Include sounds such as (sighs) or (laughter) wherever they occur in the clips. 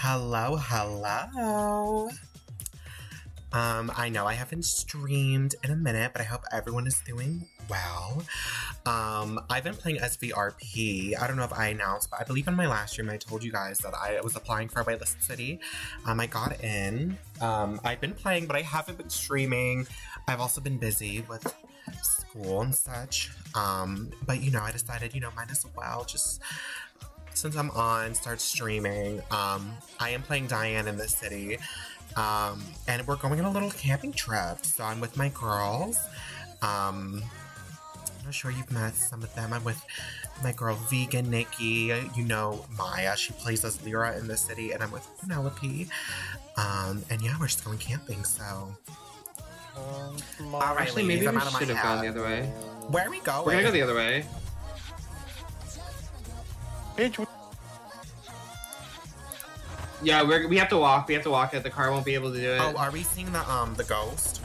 Hello, hello. Um, I know I haven't streamed in a minute, but I hope everyone is doing well. Um, I've been playing SVRP. I don't know if I announced, but I believe in my last stream I told you guys that I was applying for a Whitelist City. Um, I got in. Um, I've been playing, but I haven't been streaming. I've also been busy with school and such. Um, but you know, I decided, you know, might as well just since I'm on, start streaming. Um, I am playing Diane in the city. Um, and we're going on a little camping trip. So I'm with my girls. Um, I'm not sure you've met some of them. I'm with my girl Vegan Nikki. You know Maya. She plays as Lyra in the city, and I'm with Penelope. Um, and yeah, we're just going camping. So. Um, All right, Actually, ladies, maybe I'm we out of should have gone the other way. Where are we going? We're gonna go the other way. Bitch, Yeah, we're, we have to walk. We have to walk it. The car won't be able to do it. Oh, are we seeing the um the ghost?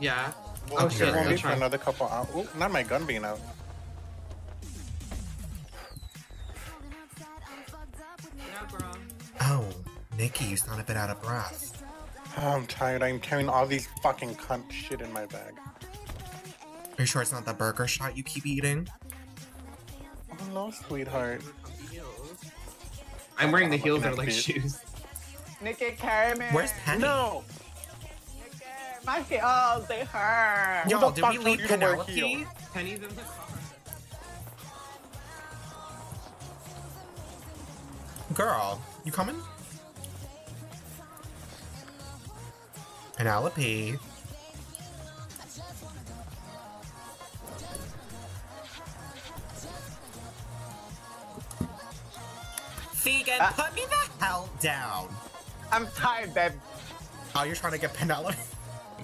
yeah. well, Oh, it shit, won't be for another couple hours. Ooh, not my gun being out. Oh, Nikki, you sound a bit out of breath. Oh, I'm tired. I'm carrying all these fucking cunt shit in my bag. Are you sure it's not the burger shot you keep eating? Oh no, sweetheart. I'm wearing the heels that are like feet. shoes. Nikki, carry me. Where's Penny? No! Nikki, my heels, oh, they hurt. Who Y'all, did we leave you to wear Penelope? heels? Penny's in the car. Girl, you coming? Penelope. Vegan, Ah. put me the hell down. I'm tired, babe. Oh, you're trying to get Penelope?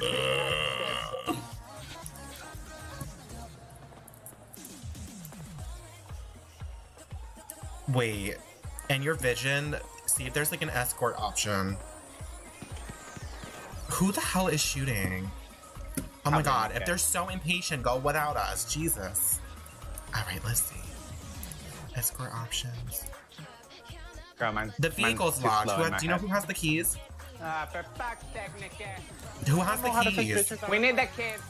(laughs) Wait, and your vision, see if there's like an escort option. Who the hell is shooting? Oh my Okay, god, if they're so impatient, go without us. Jesus. Alright, let's see. Escort options. Girl, mine's, The mine's vehicle's too locked. slow Who in my do you know head. who has the keys? For fuck's sake, Who has I know how the keys? We need the keys.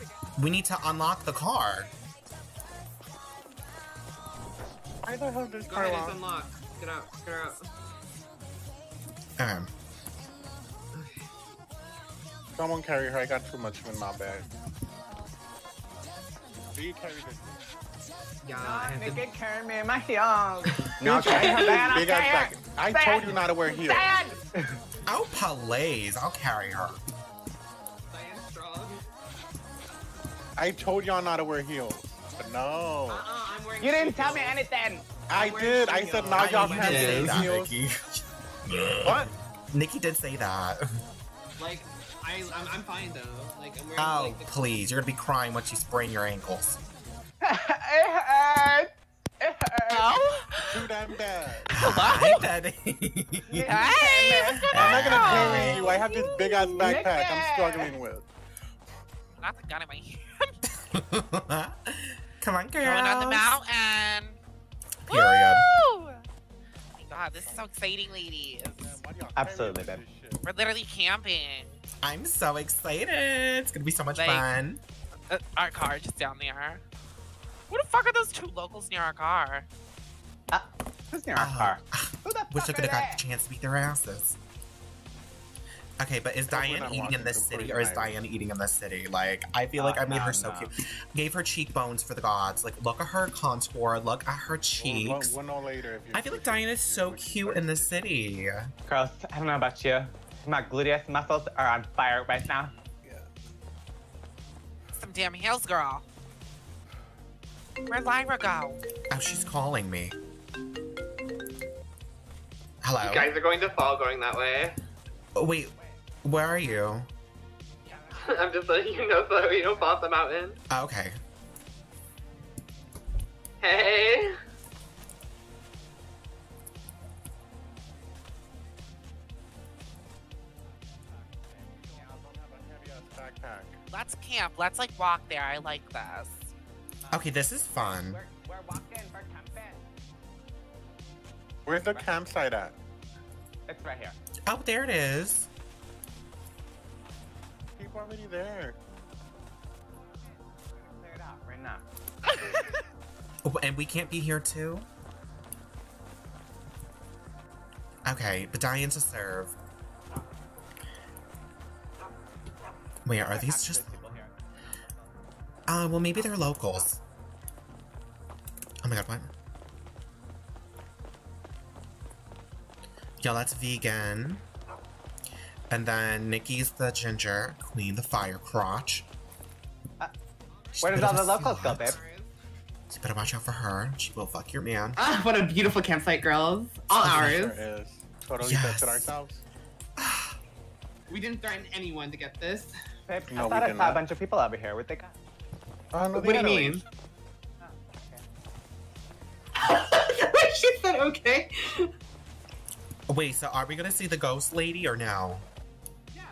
We need to unlock the car. Why the hell this Go car ahead, it's locked? unlocked. Get out. Get out. Um, Someone carry her. I got too much in my bag. Do you carry this? Yeah, No, I have to... carry me, in my heels. No, Bitch, I have big ass. I told you not to wear heels. Say it. oh, Palays, I'll carry her. Diane's strong. I told y'all not to wear heels. But no. Uh-uh, I'm wearing You didn't shoes. tell me anything. I wear did. I said now y'all know you can't say that, heels. Nikki. (laughs) What? Nikki did say that. Like, I, I'm, I'm fine though. Like, I'm wearing Oh, like the... please. You're gonna be crying once you sprain your ankles. it hurt. It hurt. Too damn bad. Hi, Betty. Hey, I'm not gonna carry you. I have this big ass backpack I'm struggling with. Not the gun in my hand. (laughs) Come on, girl. Going on the mountain. Period. Woo! Oh my god, this is so exciting, ladies. Why do y'all Absolutely, babe. We're literally camping. I'm so excited. It's gonna be so much Like- fun. Uh, our car just down there. Who the fuck are those two locals near our car? Ah, who's near our Oh, ah, car? Ah. Who the Wish I could have got they? a chance to beat their asses. Okay, but is Diane eating in walking this city or is. Diane eating in this city? Like, I feel uh, like Uh, I made no, her so no. cute. Gave her cheekbones for the gods. Like, look at her contour. Look at her We'll, cheeks. we'll later if you I feel like Diane is so cute in the city. Girls, I don't know about you. My gluteus muscles are on fire right now. Some damn heels, girl. Where'd Lyra go? Oh, she's calling me. Hello. You guys are going to fall going that way. Oh, wait, where are you? (laughs) I'm just letting you know so that we don't fall off the mountain. Oh, okay. Hey! Let's camp. Let's like walk there. I like this. Okay, this is fun. We're, we're walking, we're camping. Where's the campsite at? It's It's right here. Oh, there it is. People already there. Clear it out right now. (laughs) Oh, And we can't be here too? Okay, but Diane to serve. Wait, are these just. people. Uh, well, maybe they're locals. Oh my god, what? Yeah, that's vegan. And then Nikki's the ginger, Queen the fire crotch. Uh, She's Where a does all the a locals go, slut. babe? So you better watch out for her. She will fuck your man. Ah, what a beautiful campsite, girls. All Oh, ours. Sure is. Totally Yes. ourselves. (sighs) We didn't threaten anyone to get this. Babe, No, I thought I did saw a bunch of people over here. Where'd they go? Oh, no, What do you mean? (laughs) she said okay. Wait, so are we gonna see the ghost lady or no? Yeah.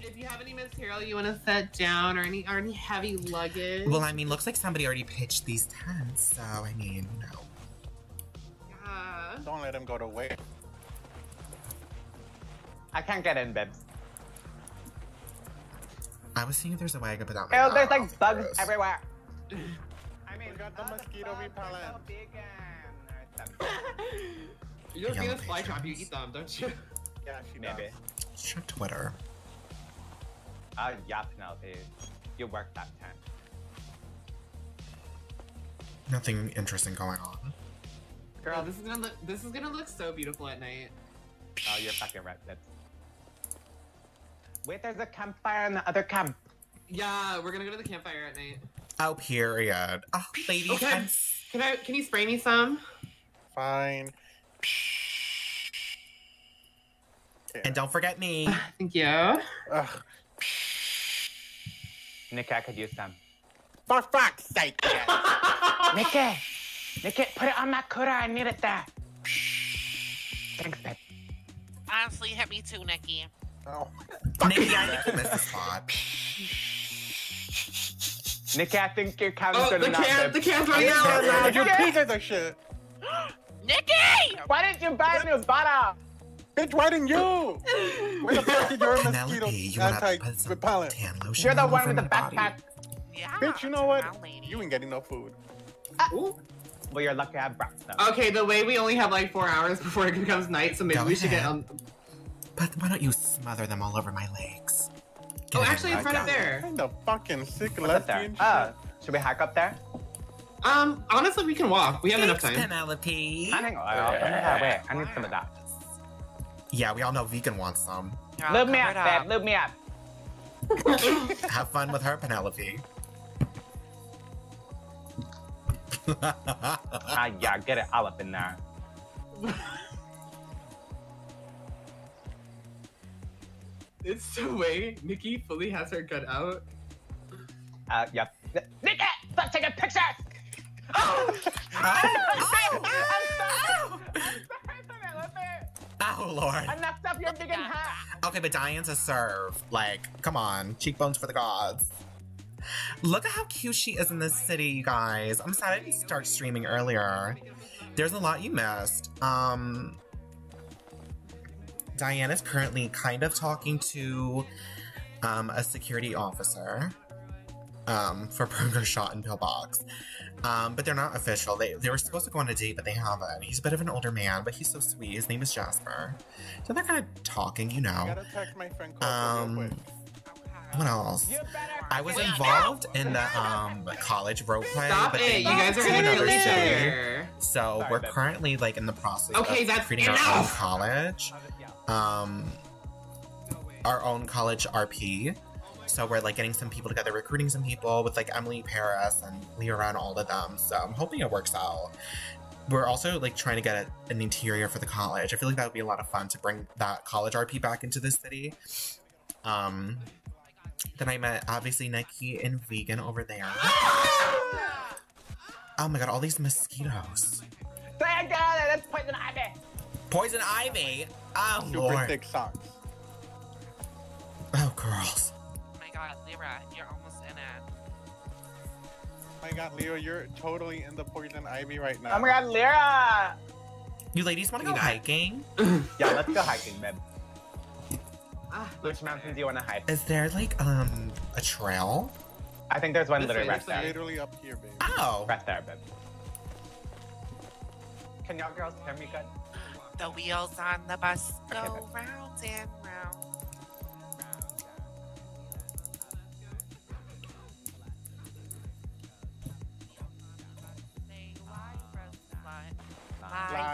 If you have any material you want to set down or any or any heavy luggage. Well, I mean, looks like somebody already pitched these tents, so I mean, you know. yeah. Don't let him go to waste. I can't get in, babes. I was seeing if there's a way wagon, but not. Ew, there's like bugs everywhere. I mean, We got the mosquito repellent. (laughs) so don't see You're Yellow Venus flytrap. You eat them, don't you? (laughs) Yeah, she does. Maybe. Check Twitter. Oh, yeah, Penelope. You work that time. Nothing interesting going on. Girl, this is gonna look. This is gonna look so beautiful at night. Oh, you're fucking right, babes. Wait, there's a campfire in the other camp. Yeah, we're gonna go to the campfire at night. Oh, period. Oh, ladies, Okay. I'm Can I? Can you spray me some? Fine. And don't forget me. (sighs) Thank you. Ugh. Nikki, I could use some. For fuck's sake, yeah. Nikki! Nikki, put it on my cutter. I need it there. Thanks, babe. Honestly, hit me too, Nikki. Oh. Nikki, I think you missed the spot. Nikki, I think your cam's Oh, good the enough, can, the babe. can's running Yeah, out. yeah, You Yeah. pieces of shit. (gasps) (gasps) Nikki! Why didn't you buy a new bottle? Bitch, why didn't you? Where the fuck did your (laughs) mosquito you wanna put some anti-repellent? You're the one with the my backpack. Yeah. Bitch, you know what? lady. You ain't getting no food. Uh, Ooh. Well, you're lucky I have brought some. Okay, the way we only have like four hours (laughs) before it becomes night, so maybe Go we should get ahead. on. But why don't you smother them all over my legs? Oh, get Oh, actually, it's my right up there. Kind of fucking sick What's up there? lesbian Oh, uh, should we hack up there? Um, honestly, we can walk. We have enough time. Penelope. Hunting oil. Yeah, wait, I need some of that. Yeah, we all know vegan wants some. You're all Lube me up, covered babe. Lube me up. (laughs) Have fun with her, Penelope. Ah, yeah, get it all up in there. It's the way Nikki fully has her gut out. Uh, yep. N- Nikki, stop taking pictures! Oh, (laughs) Oh, oh, Lord. Enough stuff your vegan hat. Okay, but Diane's a serve. Like, come on. Cheekbones for the gods. Look at how cute she is in this city, you guys. I'm sad I didn't start streaming earlier. There's a lot you missed. Um, Diane is currently kind of talking to um, a security officer um, for Burger Shot and Pillbox. Um, but they're not official. They, they were supposed to go on a date, but they haven't. He's a bit of an older man, but he's so sweet. His name is Jasper. So they're kind of talking, you I know. gotta text my friend Um, real quick. what else? I was get involved in the um college role play. Stop but it! You guys are moved to gonna another each other. So Sorry, we're babe. currently like in the process Okay, of that's creating our own college. Um our own college RP. So we're like getting some people together, recruiting some people with like Emily Paris and Leora and all of them. So I'm hoping it works out. We're also like trying to get a- an interior for the college. I feel like that would be a lot of fun to bring that college RP back into the city. Um then I met obviously Nikki and Vegan over there. (gasps) Oh my god, all these mosquitoes. Say get out of there. That's poison ivy. Poison ivy. Oh Super lord. thick socks. Oh girls. Oh my god, Lyra, you're almost in it. Oh my god, Leo, you're totally in the poison ivy right now. Oh my god, Lyra. You ladies want to go You got hiking? (laughs) Yeah, let's go hiking, babe. Ah, Which mountain do you want to hike? Is there like um a trail? I think there's one This literally way, right this there. Literally up here, baby. Oh, Right there, babe. Can y'all girls hear me good? The wheels on the bus go babe. round and round.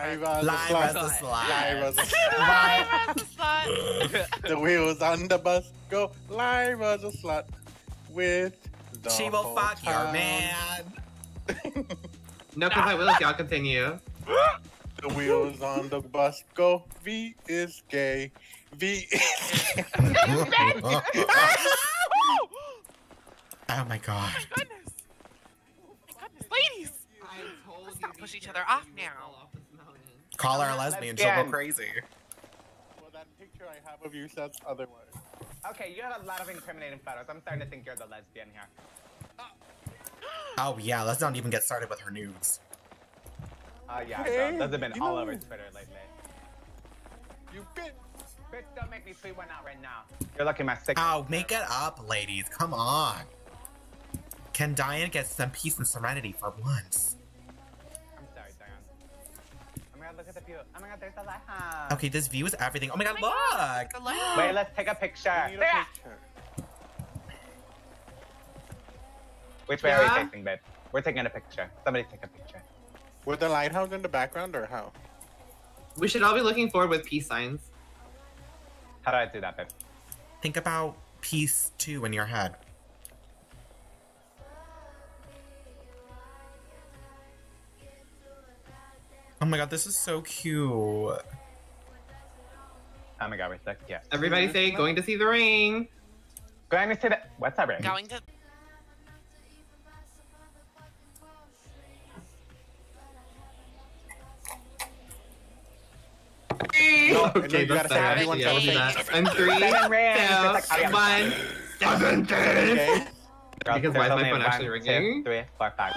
Live Lyra's as a live slut. as a slide. Live as a (laughs) slut. (laughs) The wheels on the bus go live as a slut with the She will whole fuck your man. (laughs) No, because I will if y'all continue. The wheels on the bus go. V is gay. V is gay. oh my god. Oh my goodness. My goodness. Ladies. I told Let's you not push each other off fall now. Off this mountain. Call her a lesbian, she'll go crazy. well, that picture I have of you says otherwise. Okay, you have a lot of incriminating photos. I'm starting to think you're the lesbian here. Oh yeah, let's not even get started with her nudes. Oh yeah, Hey. Those have been all know- over Twitter lately. You bitch. Bitch, don't make me tweet one out right now. You're looking my sick. Oh, make it up, ladies. Come on. Can Diane get some peace and serenity for once? My god, look at the view. Oh my god, there's the lighthouse. Okay, this view is everything. Oh my god, Oh my look! The light. Wait, let's take a picture. I need a picture. Which way are Yeah? we facing, babe? We're taking a picture. Somebody take a picture. With the lighthouse in the background or how? We should all be looking forward with peace signs. How do I do that, babe? Think about peace too in your head. Oh my god, this is so cute. Oh my god, we're so Yeah. Everybody say mm-hmm. going to see the ring. Going to see the. What's that ring? Going to. No, okay, you gotta that's say better. everyone's Yeah, gotta we'll do say that. And three, Seven rings. Two, like, one, seven, Okay. Because why is my phone actually ringing? Two, three, four, five.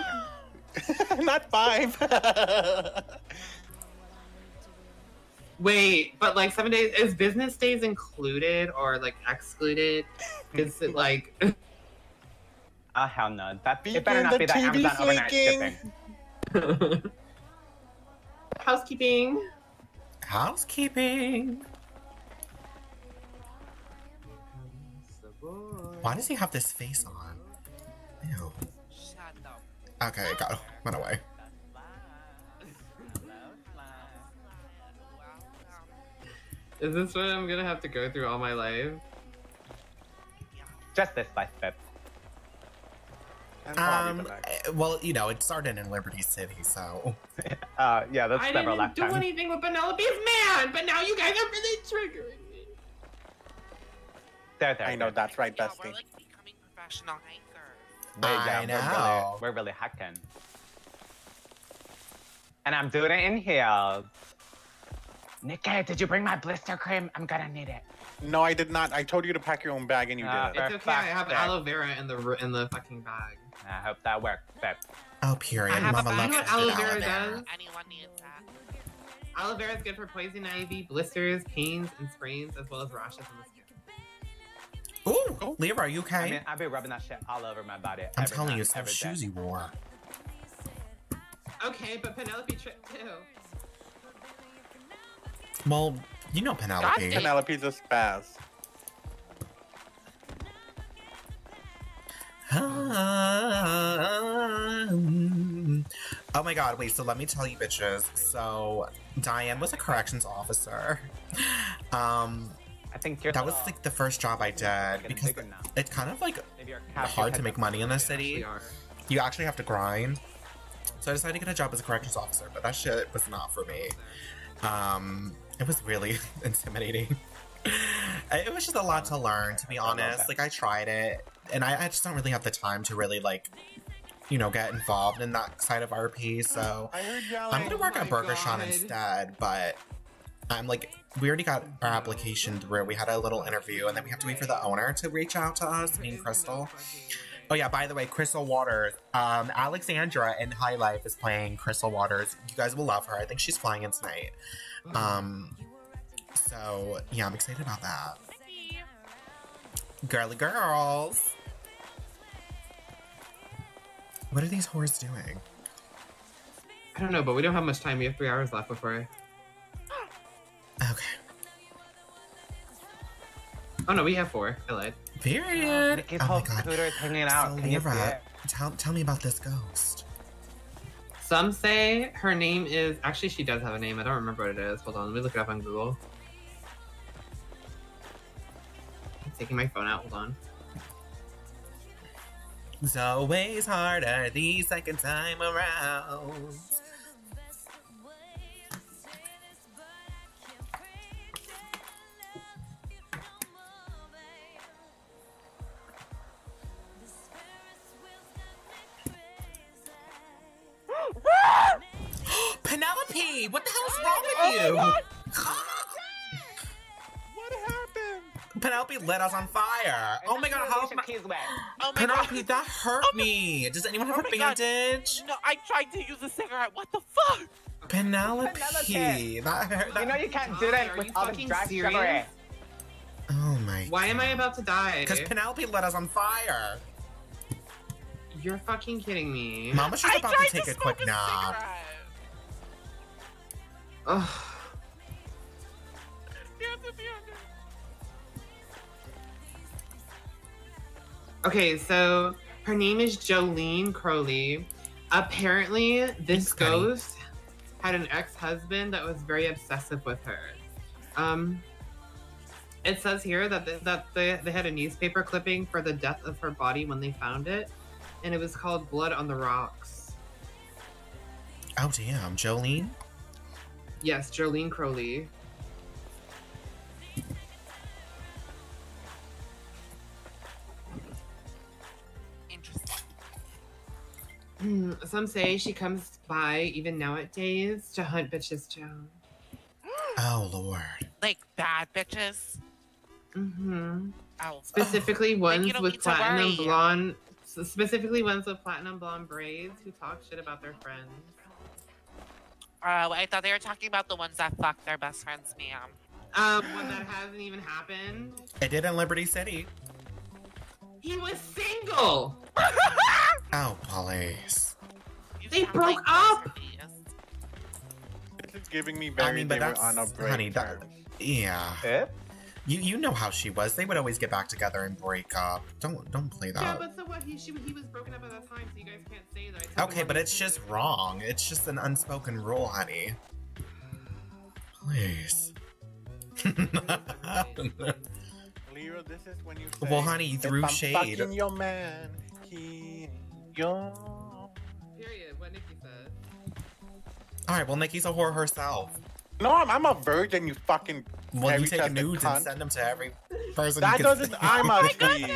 (laughs) Not five. (laughs) Wait, but like seven days is business days included or like excluded? (laughs) Is it like Oh hell no. That Begin it better not the be that TV Amazon overnight shipping. housekeeping? Housekeeping. Why does he have this face on? Ew. Shut up. Okay, go. Run away. Is this what I'm gonna have to go through all my life? Just this life, babe. And Um, the next. eh, well, you know, it started in Liberty City, so. (laughs) Uh, yeah, that's I several didn't do lifetimes. anything with Penelope's man, but now you guys are really triggering me. There, there. I know there. that's right, Yeah, bestie. we're like becoming professional hikers. There I go. know. We're really, we're really hacking. And I'm doing it in heels. Nikki, did you bring my blister cream? I'm gonna need it. No, I did not. I told you to pack your own bag and you Uh, did it. It's okay. I have Perfect. aloe vera in the in the fucking bag. I hope that works, babe. Oh, period. I have a Mama bag. loves You know what aloe vera aloe vera. does? Anyone needs that. Aloe vera is good for poison ivy, blisters, pains, and sprains, as well as rashes on the skin. Ooh, Leah, are you okay? I mean, I've been rubbing that shit all over my body. I'm telling night, you, some every day. shoes you wore. Okay, but Penelope tripped too. Well, you know Penelope. damn. Penelope's a spaz. oh my god, wait, so let me tell you bitches. So Diane was a corrections officer. Um I think that was like the first job I did because bigger it's kind of like Maybe hard to make money in the They city. You actually have to grind. So I decided to get a job as a corrections officer, but that shit was not for me. Um it was really (laughs) intimidating. it was just a lot to learn, to be honest. Like I tried it, and I, I just don't really have the time to really like, you know, get involved in that side of RP. So I heard y'all. I'm gonna Oh work at my Burger Shot God. instead. But I'm like, we already got our application through. We had a little interview, and then we have to wait for the owner to reach out to us, me and Crystal. Oh yeah, by the way, Crystal Waters. Um, Alexandra in High Life is playing Crystal Waters. You guys will love her. I think she's flying in tonight. Um, so yeah, I'm excited about that. Girly girls. What are these whores doing? I don't know, but we don't have much time. We have three hours left before. Okay. Oh no, we have four. I lied. Period. Nikki's Oh whole my god. scooter is hanging out. So Can you see Lyra, it? tell, tell me about this ghost. Some say her name is actually she does have a name. I don't remember what it is. Hold on, let me look it up on Google. I'm taking my phone out. Hold on. It's always harder the second time around. (gasps) Penelope, what the hell is wrong with oh you? What happened? Penelope lit us on fire. Oh my god, how Alicia Keys went. Oh my Penelope, god. that hurt oh me. Does anyone have Oh a my God. bandage? No, I tried to use a cigarette. What the fuck? Penelope, Penelope. that hurt. That... You know you can't do Are that you with all the fucking dry serious? oh my. Why am I about to die? Because Penelope lit us on fire. You're fucking kidding me. Mama's just I about tried to take a smoke quick a nap. cigarette. Ugh. You have to be under- Okay, so her name is Jolene Crowley. Apparently, this Thanks, Connie. ghost had an ex-husband that was very obsessive with her. Um, it says here that they, that they, they had a newspaper clipping for the death of her body when they found it, and it was called "Blood on the Rocks." Oh damn, Jolene. Yes, Jolene Crowley. Interesting. Some say she comes by even nowadays to hunt bitches down. Oh lord. Like bad bitches. Mm-hmm. Oh. Specifically ones you with need platinum blonde. So Specifically ones with platinum blonde braids who talk shit about their friends. Oh, I thought they were talking about the ones that fuck their best friends, ma'am. Um, when that hasn't even happened. It did in Liberty City. He was single. (laughs) Oh please. You They broke like up! This is giving me very. I mean, but that's on a break. honey. That, yeah. Eh? You you know how she was. They would always get back together and break up. Don't don't play that. Yeah, that. but so what? He she, he was broken up at that time, so you guys can't say that. I Okay, but it's just did. wrong. It's just an unspoken rule, honey. Please. (laughs) Leo, this is when you. Say, Well, honey, you if threw I'm shade. fucking your man. He, yo. Period. What Nikki said. All right. Well, Nikki's a whore herself. No, I'm, I'm a virgin. You fucking. Well, you Harry take nudes cunt. and send them to every person. That you can doesn't. see. I'm a (laughs) oh tease.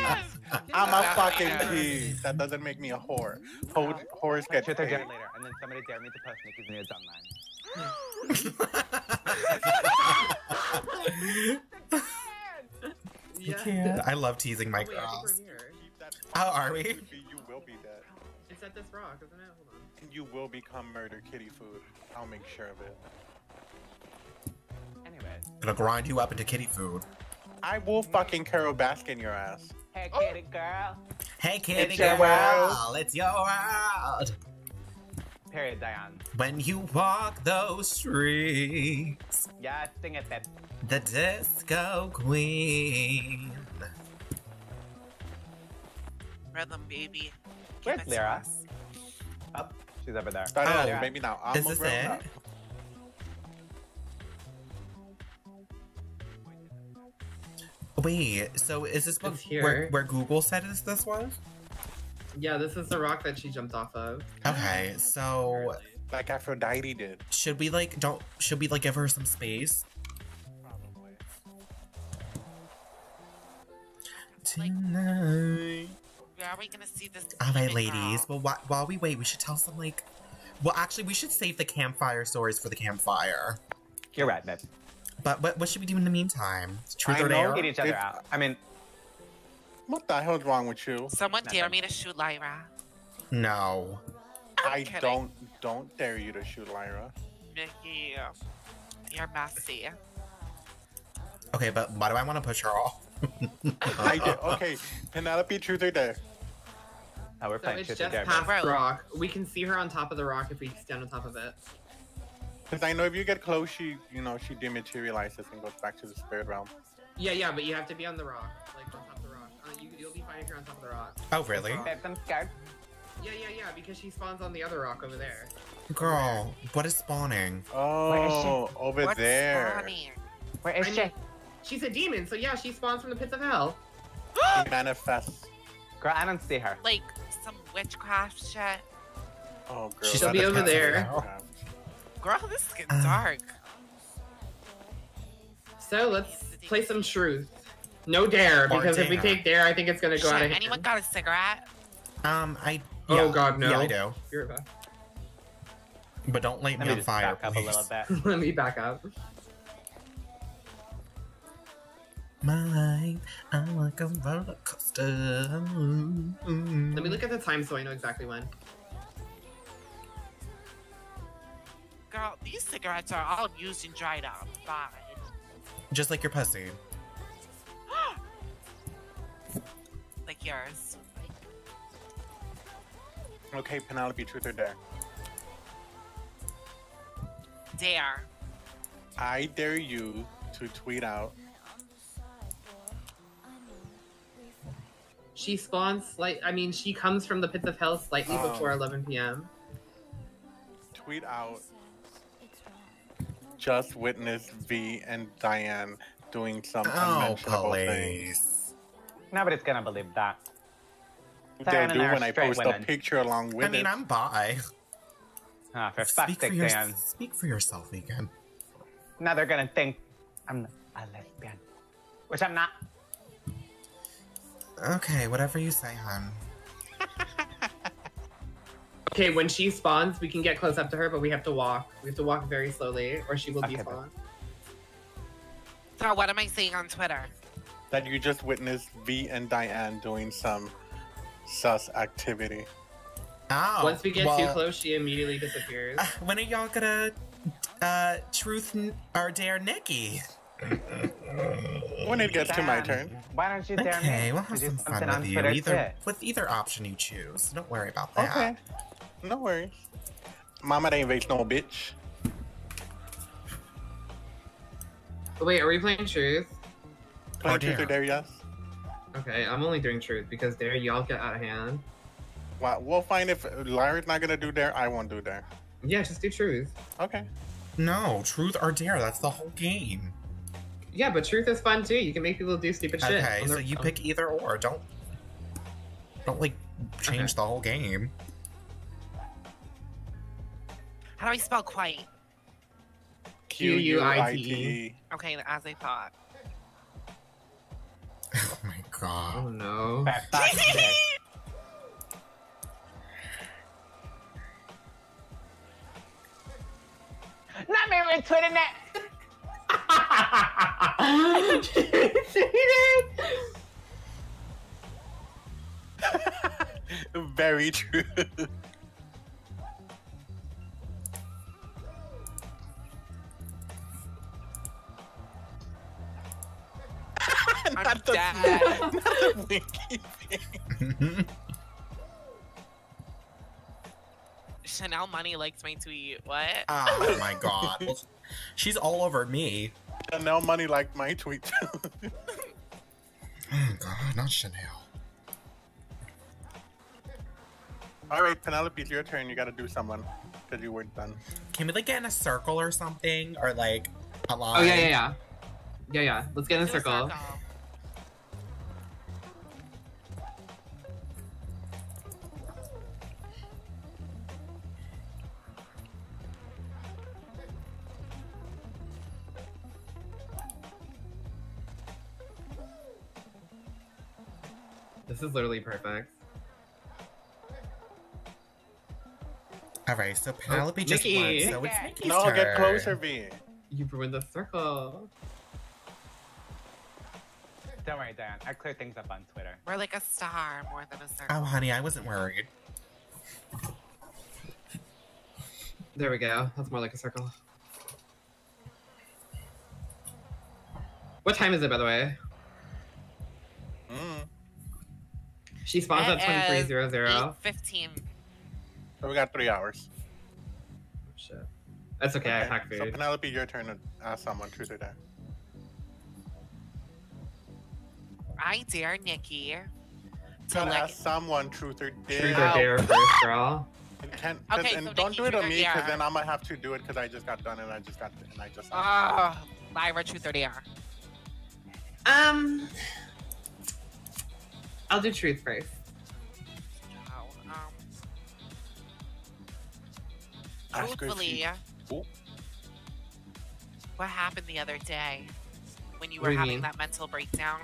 I'm a fucking tease. That doesn't make me a whore. Ho- whores get Truth or paid. later, and then somebody dare me to post Nikki's nudes online. You can't. I love teasing my oh, Wait, I think girls. we're here. Keep that Oh, are we? You will be dead. It's at this rock, isn't it? Hold on. You will become murder kitty food. I'll make sure of it. Anyways. Gonna grind you up into kitty food. I will fucking Carole Baskin your ass. Hey, kitty girl. Hey, kitty It's your girl, it's your world. Period, Diane. When you walk those streets, Yeah, sing it, babe. the disco queen. Rhythm, baby. Where's it Lyra? Up. Oh, she's over there. I Oh. maybe now. I'm Is this grown it? up. Wait, so is this what, It's here. where, where Google said is this was? Yeah, this is the rock that she jumped off of. Okay, so Like Aphrodite did. should we like don't should we like give her some space? Probably. Tonight. Where are we gonna see this? All right, ladies. Well, wh- while we wait, we should tell some like. Well, actually, we should save the campfire stories for the campfire. You're right, babe. But what what should we do in the meantime? Truth I or know. dare? Get each other If- out. I mean, What the hell's wrong with you? Someone dare me to shoot Lyra. No. I'm I kidding. don't don't dare you to shoot Lyra. Mickey, you're messy. Okay, but why do I want to push her off? I do. Okay, Penelope, truth or dare? Oh, we're So playing it's Truth or just Dare. past rock. We can see her on top of the rock if we stand on top of it. Because I know if you get close, she, you know, she dematerializes and goes back to the spirit realm. Yeah, yeah, but you have to be on the rock, like on top of the rock. Uh, you, you'll be fine if you're on top of the rock. oh, really? Babe, I'm scared. Yeah, yeah, yeah, because she spawns on the other rock over there. Girl, what is spawning? Oh, over What's there. funny? Where is I she? mean- She's a demon, so yeah, she spawns from the pits of hell. She manifests. Girl, I don't see her. Like some witchcraft shit. Oh, girl. She's She'll be over pits of there. Hell. Girl, this is getting Uh. dark. So let's play some truth. No dare, Or because if we take dare, I think it's gonna go out of hand. anyone got a cigarette? Um, I. Oh, yeah. God, no. Yeah, I do. You're back. But don't light Let me me on just fire, back up a please. little bit. (laughs) Let me back up. My, I'm like a roller coaster. Let me look at the time so I know exactly when. Girl, these cigarettes are all used and dried up. Bye. Just like your pussy. (gasps) Like yours. Okay, Penelope, truth or dare? Dare. I dare you to tweet out. She spawns slight. I mean, she comes from the pits of hell slightly Oh. before 11 p.m. Tweet out. Just witnessed V and Diane doing some Oh, unmentionable thing. Nobody's gonna believe that. They'll do I are when I post women. a picture along with it. I mean, it. I'm bi. Ah, for fuck's Speak for, sake, your, Dan. speak for yourself, Megan. Now they're gonna think I'm a lesbian. Which I'm not. Okay, whatever you say, hon. Okay, when she spawns, we can get close up to her, but we have to walk. We have to walk very slowly, or she will Okay, despawn. So what am I saying on Twitter? that you just witnessed V and Diane doing some sus activity. Oh, Once we get too close, she immediately disappears. uh, When are y'all gonna uh, truth n- or dare Nikki? When it gets to my turn. Why don't you dare Okay, me we'll have some fun with you. Either with either option you choose. Don't worry about that. Okay. No worries. Mama ain't waste no bitch. Wait, are we playing truth? Playing Oh, truth or dare, yes? Okay, I'm only doing truth because dare y'all get out of hand. Well, we'll find if Larry's not gonna do dare, I won't do dare. Yeah, just do truth. Okay. No, truth or dare. That's the whole game. Yeah, but truth is fun too. You can make people do stupid shit. Okay, so their- you pick either or. Don't don't like change Okay. the whole game. How do I spell quite? Q-U-I-T-E. Okay, as I thought. Oh my god. Oh no. For fuck's sake. Not me retweeting (laughs) it. Very true. (laughs) I'm Not the- dead. not the winky thing. Chanel Money likes my tweet. What? oh my god. Well, she's all over me. Chanel money like my tweet too. (laughs) Oh god, not Chanel. All right, Penelope, it's your turn. You gotta do someone because you weren't done. Can we like get in a circle or something? Or like a line? Oh yeah, yeah, yeah. Yeah, yeah. Let's get in a Do a circle. This is literally perfect. Alright, so Penelope just Nikki. won, so it's Nikki's No, turn. get closer, V. You ruined the circle. Don't worry, Diane. I clear things up on Twitter. We're like a star more than a circle. Oh, honey, I wasn't worried. There we go. That's more like a circle. What time is it, by the way? Mm. She spawns at It is 2300. 15. So we got three hours. Shit. That's okay, I hack So. Penelope, your turn to ask someone truth or dare. I dare Nikki to like. ask someone truth or dare. Truth or dare first, girl. And, can, (laughs) 'cause- Okay, and so don't Nikki, do it truth on me because then I'm gonna have to do it because I just got done and I just got and I just. Oh, Lyra, truth or dare? Um, I'll do truth first. Um, Ask her if truthfully, Oh. what happened the other day when you What were you having mean? that mental breakdown?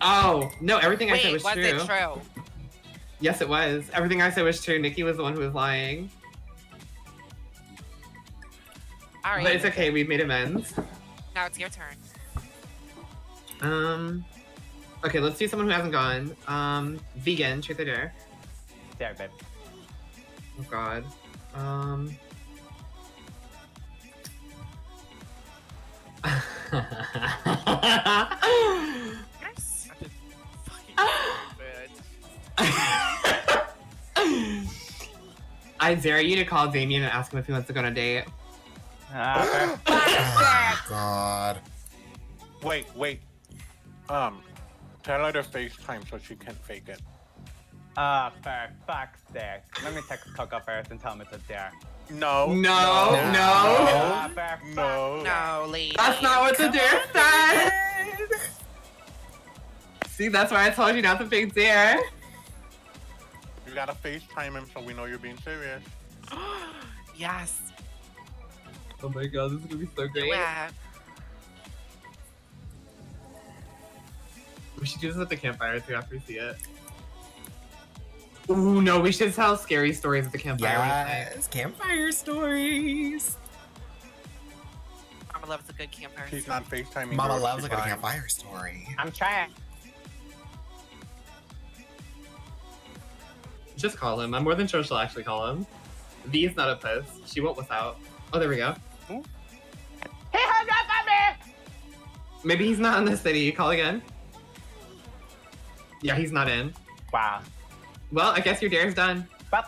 Oh no! Everything I said was, was true. it true? Yes, it was. Everything I said was true. Nikki was the one who was lying. All right, But it's okay. We've made amends. now it's your turn. Um. Okay, let's do someone who hasn't gone. Um, vegan, truth or dare? Dare, babe. Oh God. Um. You're such a fucking bitch. I dare you to call Damien and ask him if he wants to go on a date. Ah. (gasps) Oh, God. Wait, wait. Um, tell her to FaceTime so she can fake it. Ah, for fuck's sake. Let me text Coco first and tell him it's a dare. No. No, no. Ah, for No. No, lady. That's not what the dare said. See, that's why I told you not to pick dare. You gotta FaceTime him so we know you're being serious. (gasps) yes. Oh my god, this is gonna be so great. Yeah. We should do this at the campfire too after we see it. Ooh, no, we should tell scary stories at the campfire. one night. Yes, campfire stories. Mama loves a good campfire. She's story. not FaceTiming. Mama girl, loves a she's good lying. campfire story. I'm trying. Just call him. I'm more than sure she'll actually call him. V is not a puss. She won't wuss out. Oh, there we go. He hung up on me! Maybe he's not in the city. Call again. Yeah, he's not in. Wow. Well, I guess your dare's done. Well,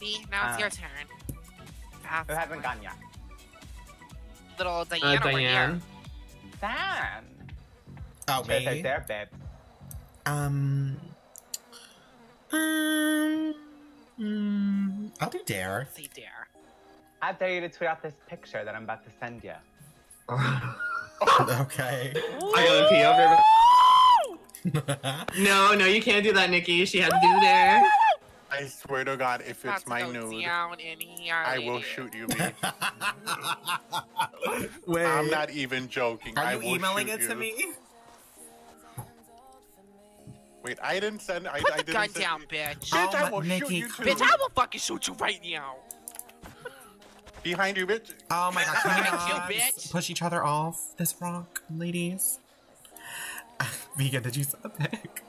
B, now it's Uh, your turn. To ask who hasn't someone. gone yet? Little Uh, Diana over here. Diane. Oh, Dan. Truth or me? dare, babe. Um. Um. mm, I'll do dare. Say dare. I dare you to tweet out this picture that I'm about to send you. (laughs) okay. I gotta pee. I'll No, no, you can't do that, Nikki. She had to do there. I swear to God, if it's to my nude, down in here, I will shoot you, (laughs) Wait. I'm not even joking. Are I you will emailing shoot it to me? Wait, I didn't send. I, Put I the didn't gun send- down, bitch. Bitch, I Oh, will shoot Nikki, you too. Bitch, I will fucking shoot you right now. Behind you, bitch. Oh my god, can I'm we gonna kill not bitch. push each other off this rock, ladies? (laughs) Vegan, did you send a pic?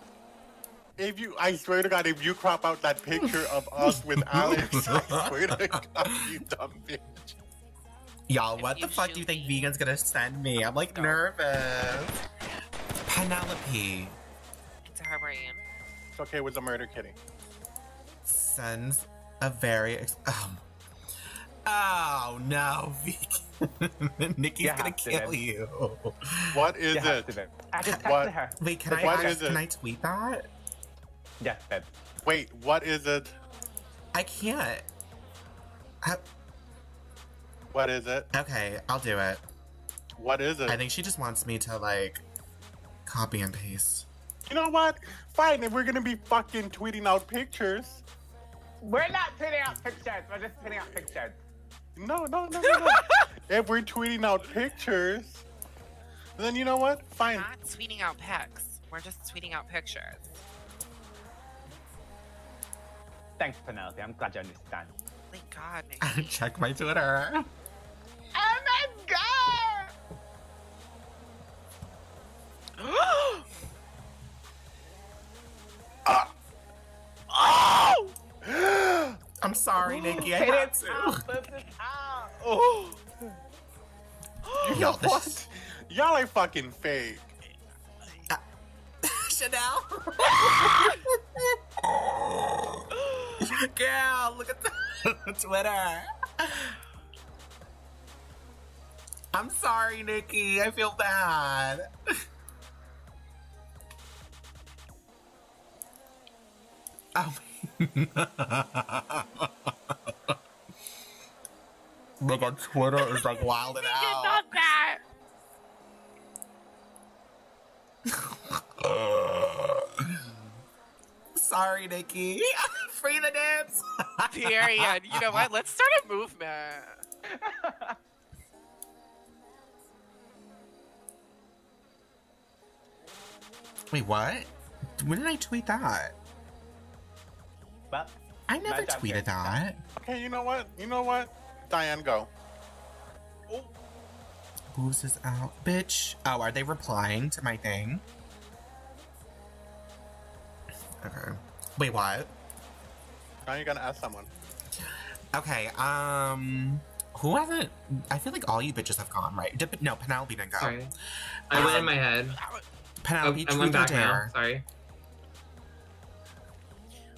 If you, I swear to God, if you crop out that picture of (laughs) us with Alex, I swear to (laughs) God, you dumb bitch. Y'all, what the fuck do you think me- Vegan's gonna send me? I'm like No. nervous. Penelope Into her brain. It's okay with the murder kitty. sends a very ex- um. Oh no, Vegan. (laughs) Nikki's You gonna have to, kill you. What is You it? to. I just texted What? her. Wait, can I What ask- is it? can I tweet that? Yes, babe. Wait, what is it? I can't. I- What is it? okay, I'll do it. What is it? I think she just wants me to like copy and paste. You know what? Fine, if we're gonna be fucking tweeting out pictures. We're not tweeting out pictures. We're just tweeting out pictures. No, no, no, no, if we're tweeting out pictures, then you know what? Fine. Not tweeting out pics. We're just tweeting out pictures. Thanks, Penelope. I'm glad you understand. Thank God, Nikki. Check my Twitter. Oh my God! uh. Oh! I'm sorry, Nikki. I Hit had to. out, lift it out. Oh. Y'all, this what? is- (laughs) Y'all are fucking fake. (laughs) Chanel. Girl, look at the (laughs) Twitter. I'm sorry, Nikki. I feel bad. Oh. (laughs) Look on Twitter is like wilding You out. that. (laughs) Sorry, Nikki. (laughs) Free the dance. Period. You know what? Let's start a movement. Wait, what? When did I tweet that? Well, I never Bad tweeted Jessica. that. Okay, you know what? You know what? Diane, go. Who's this out? Bitch. Oh, are they replying to my thing? Okay. Wait, what? Now you're gonna ask someone. Okay, um. Who hasn't. I feel like all you bitches have gone, right? Dip- no, Penelope didn't go. Sorry. I went in Um, my head. Oh, Penelope, I truth went or back now. Sorry.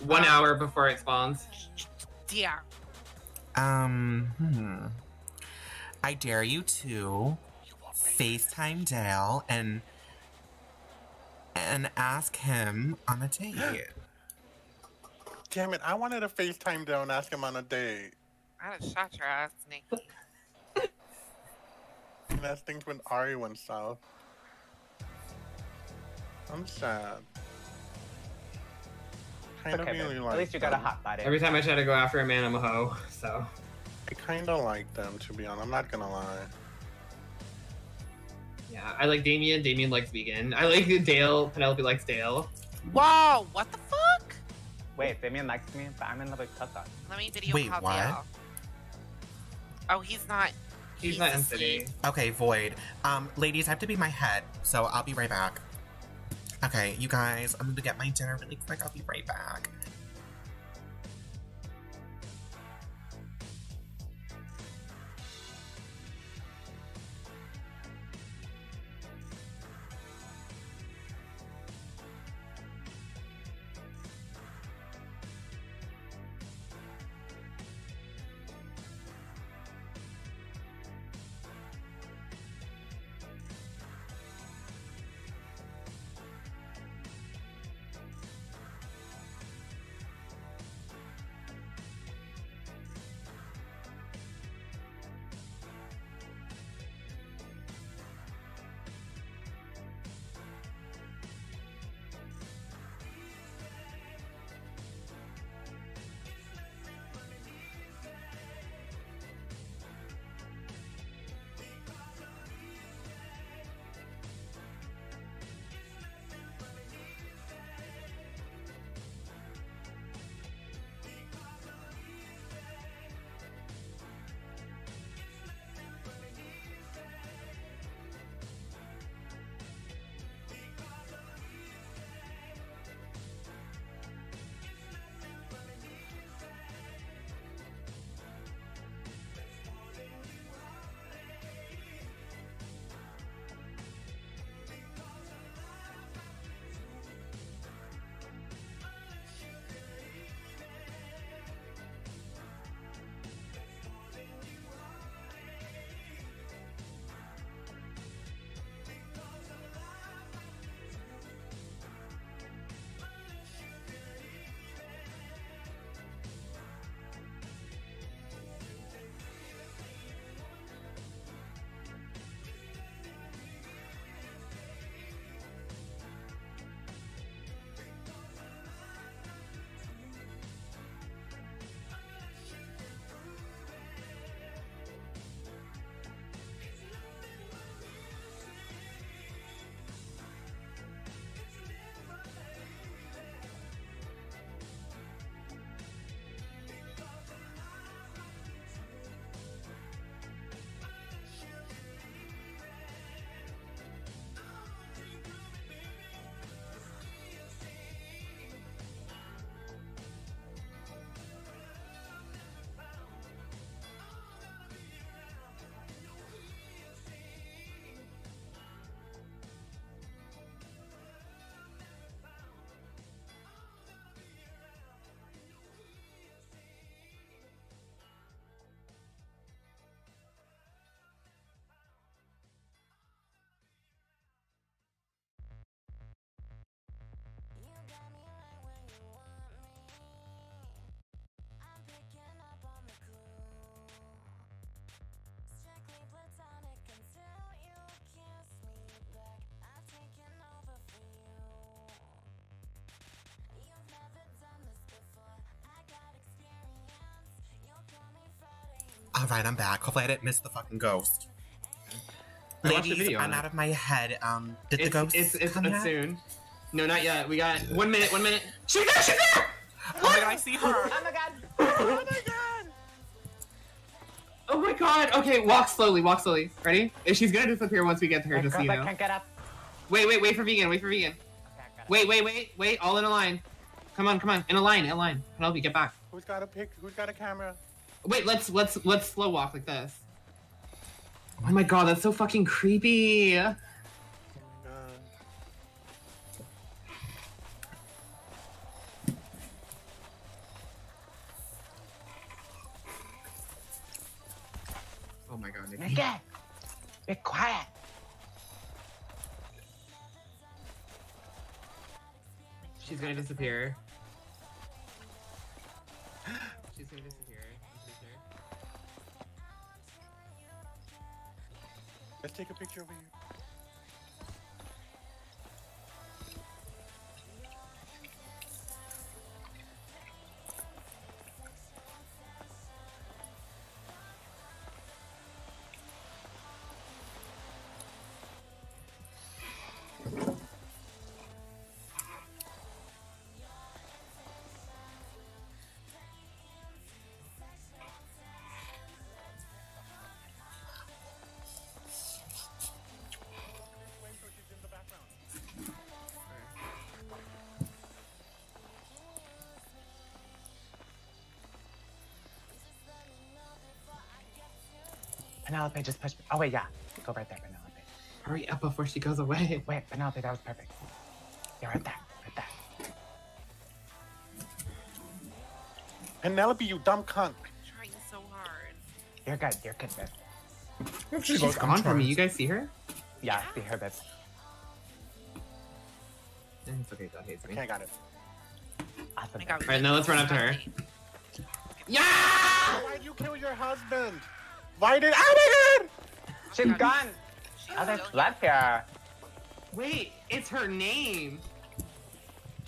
One hour before it spawns. Yeah. Um, hmm. I dare you to FaceTime Dale and and ask him on a date. (gasps) Damn it! I wanted to FaceTime Dale and ask him on a date. I'd have shot your ass, Nikki. (laughs) And that's things when Ari went south. I'm sad. It's Kind of really like At least you got a hot body. Every time I try to go after a man, I'm a hoe. So I kind of like them, to be honest. I'm not gonna lie. yeah, I like Damien. Damien likes vegan. I like (laughs) Dale. Penelope likes Dale. Whoa, what the fuck? Wait, Damien likes me, but I'm in love with Tata. Let me video Wait, call what? Dale. Oh, he's not. He's, not in city. Okay, Void. Um, ladies, I have to be my head, so I'll be right back. Okay, you guys, I'm gonna get my dinner really quick. I'll be right back. All right, I'm back. Hopefully, I didn't miss the fucking ghost. I Ladies, video, I'm out of my head. Um, did the ghost it's, it's, come yet? soon. No, not yet. We got one minute, one minute. She's there, she's there! Oh my god, I see her. Oh my god. Oh my god. Oh my god. Okay, walk slowly, walk slowly. Ready? And she's gonna disappear once we get to her, My just so girls, you I know. can't get up. Wait, wait, wait for vegan, wait for vegan. Okay, I got it. Wait, wait, wait, wait, all in a line. Come on, come on, in a line, in a line. Penelope, get back. Who's got a pic? Who's got a camera? Wait, let's let's let's slow walk like this. Oh my god, that's so fucking creepy. Oh my god, Nikki. Nikki, be quiet. She's gonna disappear. (gasps) She's gonna disappear. Disappear. Let's take a picture over here. Penelope, just push me. Oh wait, yeah. Go right there, Penelope. Hurry up before she goes away. (laughs) Wait, Penelope, that was perfect. Yeah, right there, right there. Penelope, you dumb cunt. I'm trying so hard. You're good. You're good, babe. She She's goes, "I'm gone from me. You guys see her? Yeah, see her, babe. It's okay, God hates me. Okay, I got it. Awesome. my god. we Alright, now let's run up to her. Yeah! Why'd you kill your husband? Why did? Oh my god! She's gone. She's Oh, there's still- blood here. Wait, it's her name.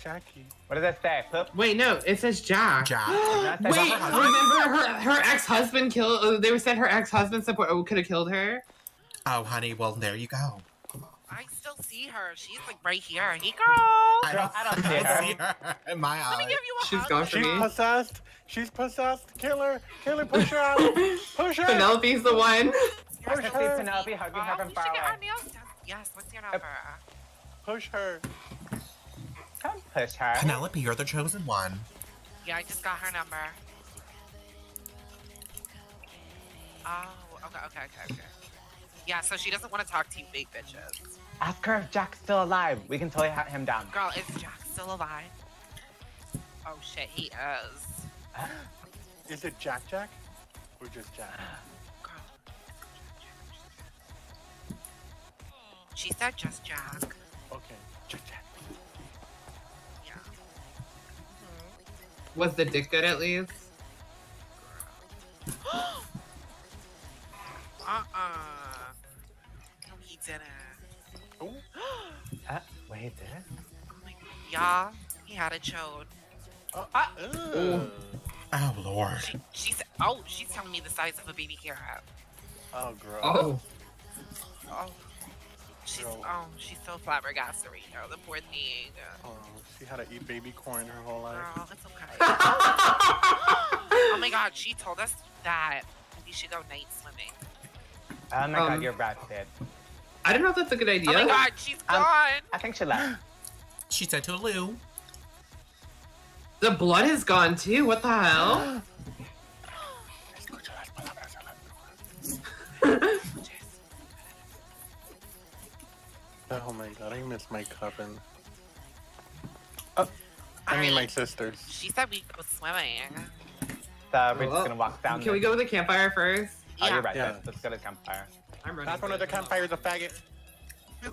Jackie. What does it say? Poop? Wait, no, it says Jack. Jack. (gasps) Wait, her remember her her ex husband killed? Uh, they said her ex husband support oh, could have killed her. Oh, honey, well, there you go. I still see her. She's like right here. Hey, girl. I Girl, I don't see (laughs) her. see her in my Let me eye. give you a She's hug. gone for She's me. possessed. She's possessed. Kill her. Kill her. Push her out. (laughs) Push her. Penelope's the one. Push her. sweet. Penelope hugging her Oh, from we far should get our away. Yes, what's your number? Push her. Come push her. Penelope, you're the chosen one. Yeah, I just got her number. Oh, okay, okay, okay, okay. Yeah, so she doesn't want to talk to you big bitches. Ask her if Jack's still alive. We can totally hunt him down. Girl, is Jack still alive? Oh shit, he is. Is it Jack Jack? Or just Jack? She said just Jack. Okay. Jack Jack. Yeah. Was the dick good at least? (gasps) Uh-uh. No, he didn't. Oh. (gasps) Uh, wait, did it? Oh my Yeah, he had a chode. Ugh. Oh, Lord. She, she said, oh, she's telling me the size of a baby carrot. Oh, gross. Oh, Oh. She's, Girl. oh, she's so flabbergasted right now, the poor thing. Oh, she had to eat baby corn her whole life. Girl, it's okay. oh my god, she told us that we should go night swimming. Oh my Um, god, you're right, dude. I don't know if that's a good idea. Oh my god, she's Um, gone! I think she left. She said to Lou. The blood is gone too. What the hell? Oh my god, I miss my coven. Oh, I mean my sisters. She said we go swimming. So we're Well, just gonna walk down. Can we go to the campfire first? Oh, Yeah. you're right. Yeah. Let's, let's go to the campfire. I'm ready. That's one of the it. campfires a faggot. (laughs)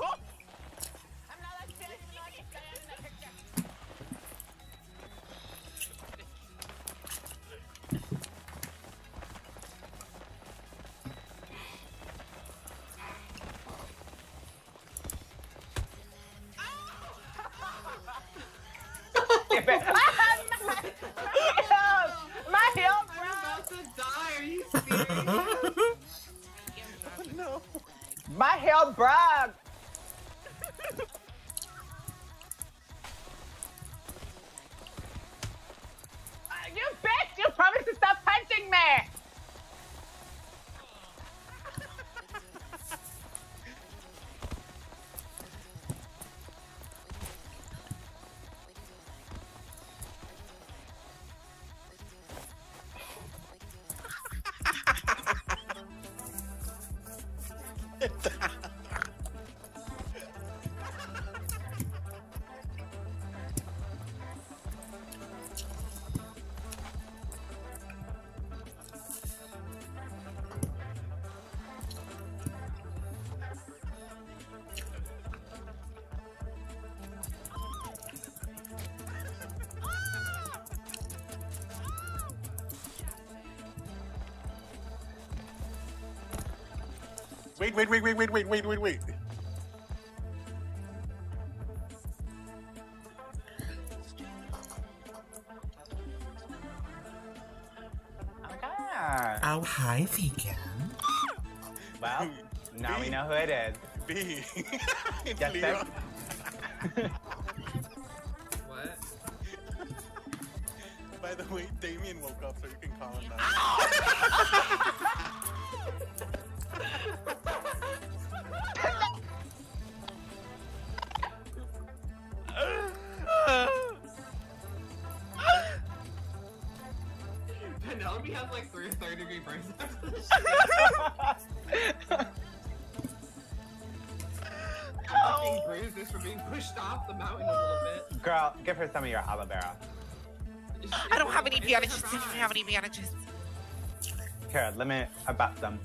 back. (laughs) My help, I'm about to die. Are you serious? oh, (laughs) no. My help, Brad. (laughs) you bitch! You promised to stop punching me! wait, wait, wait, wait, wait, wait, wait, wait. Oh, oh hi, vegan. Well, (laughs) now we know who it is. B. Yes, (laughs) (laughs) her some of your aloe vera. I don't have any It's bandages. a If you have any bandages. Here, let me about them.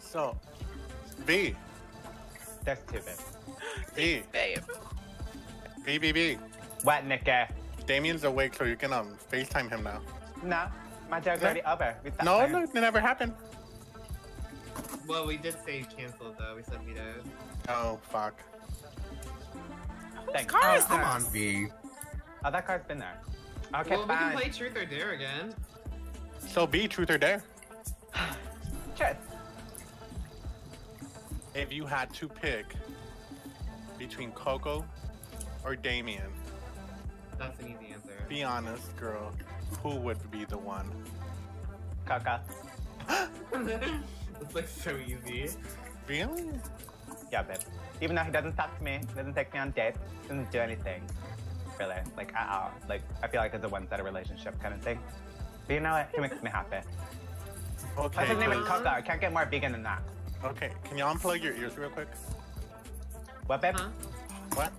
So, B, That's two, babe. B, Babe. B, B, B. What, Nikki? Damien's awake, so you can um FaceTime him now. No, my joke's Yeah. already over. We stopped No, no, it never happened. Well, we did say cancel though. We said we did. Oh, fuck. Thanks. car Oh, is come on, V. Oh, that car's been there. Okay, well, we can play truth or dare again. So, B, truth or dare? (sighs) Truth. If you had to pick between Coco or Damien, That's an easy answer. be honest, girl, who would be the one? Coco. it's (laughs) like so easy. Really? Yeah, babe. Even though he doesn't talk to me, doesn't take me on dates, doesn't do anything. Really. Like, at all. Like, I feel like it's a one-sided relationship kind of thing. But you know what? He makes me happy. Okay. Plus, his name is please. Coco. I can't get more vegan than that. Okay, can you unplug your ears real quick? What, babe? Huh? What?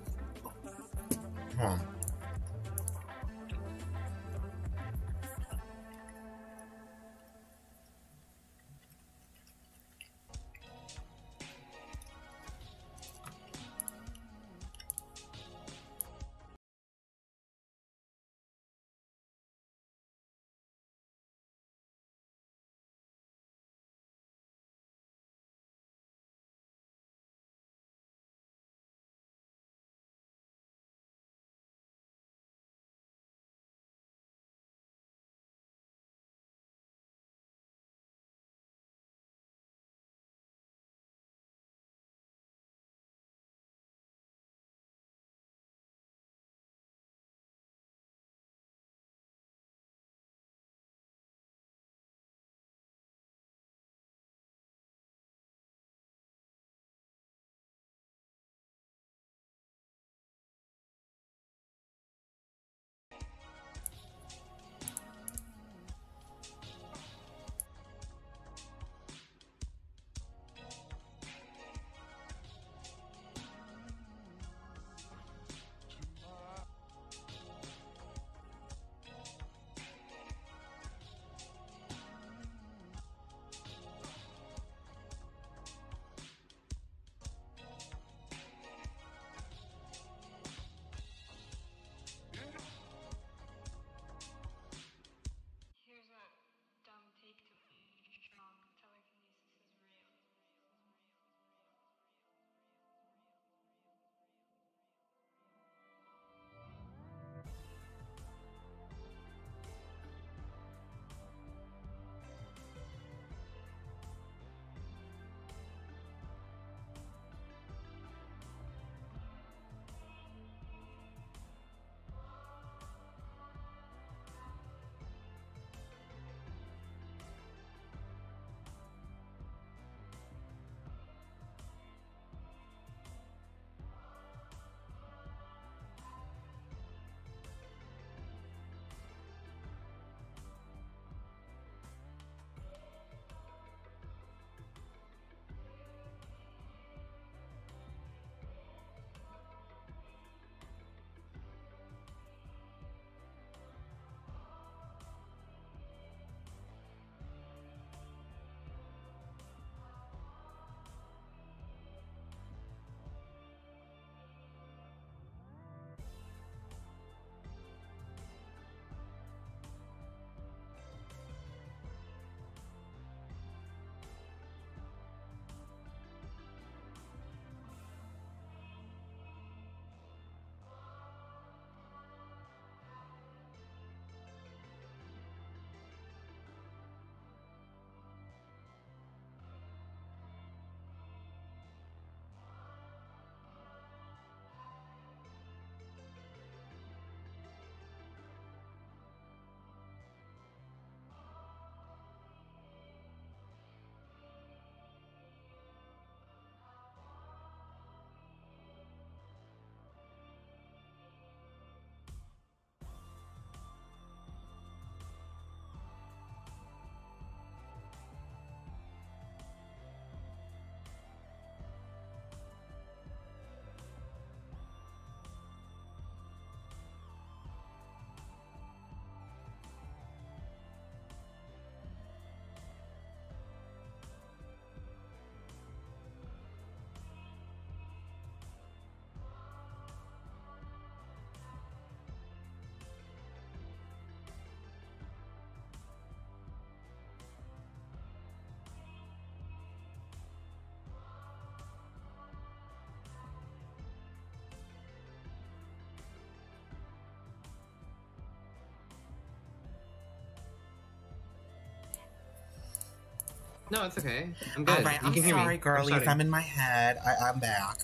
No, it's okay. I'm good. All right, You I'm can hear me. sorry, I'm girlies. I'm in my head. I, I'm back.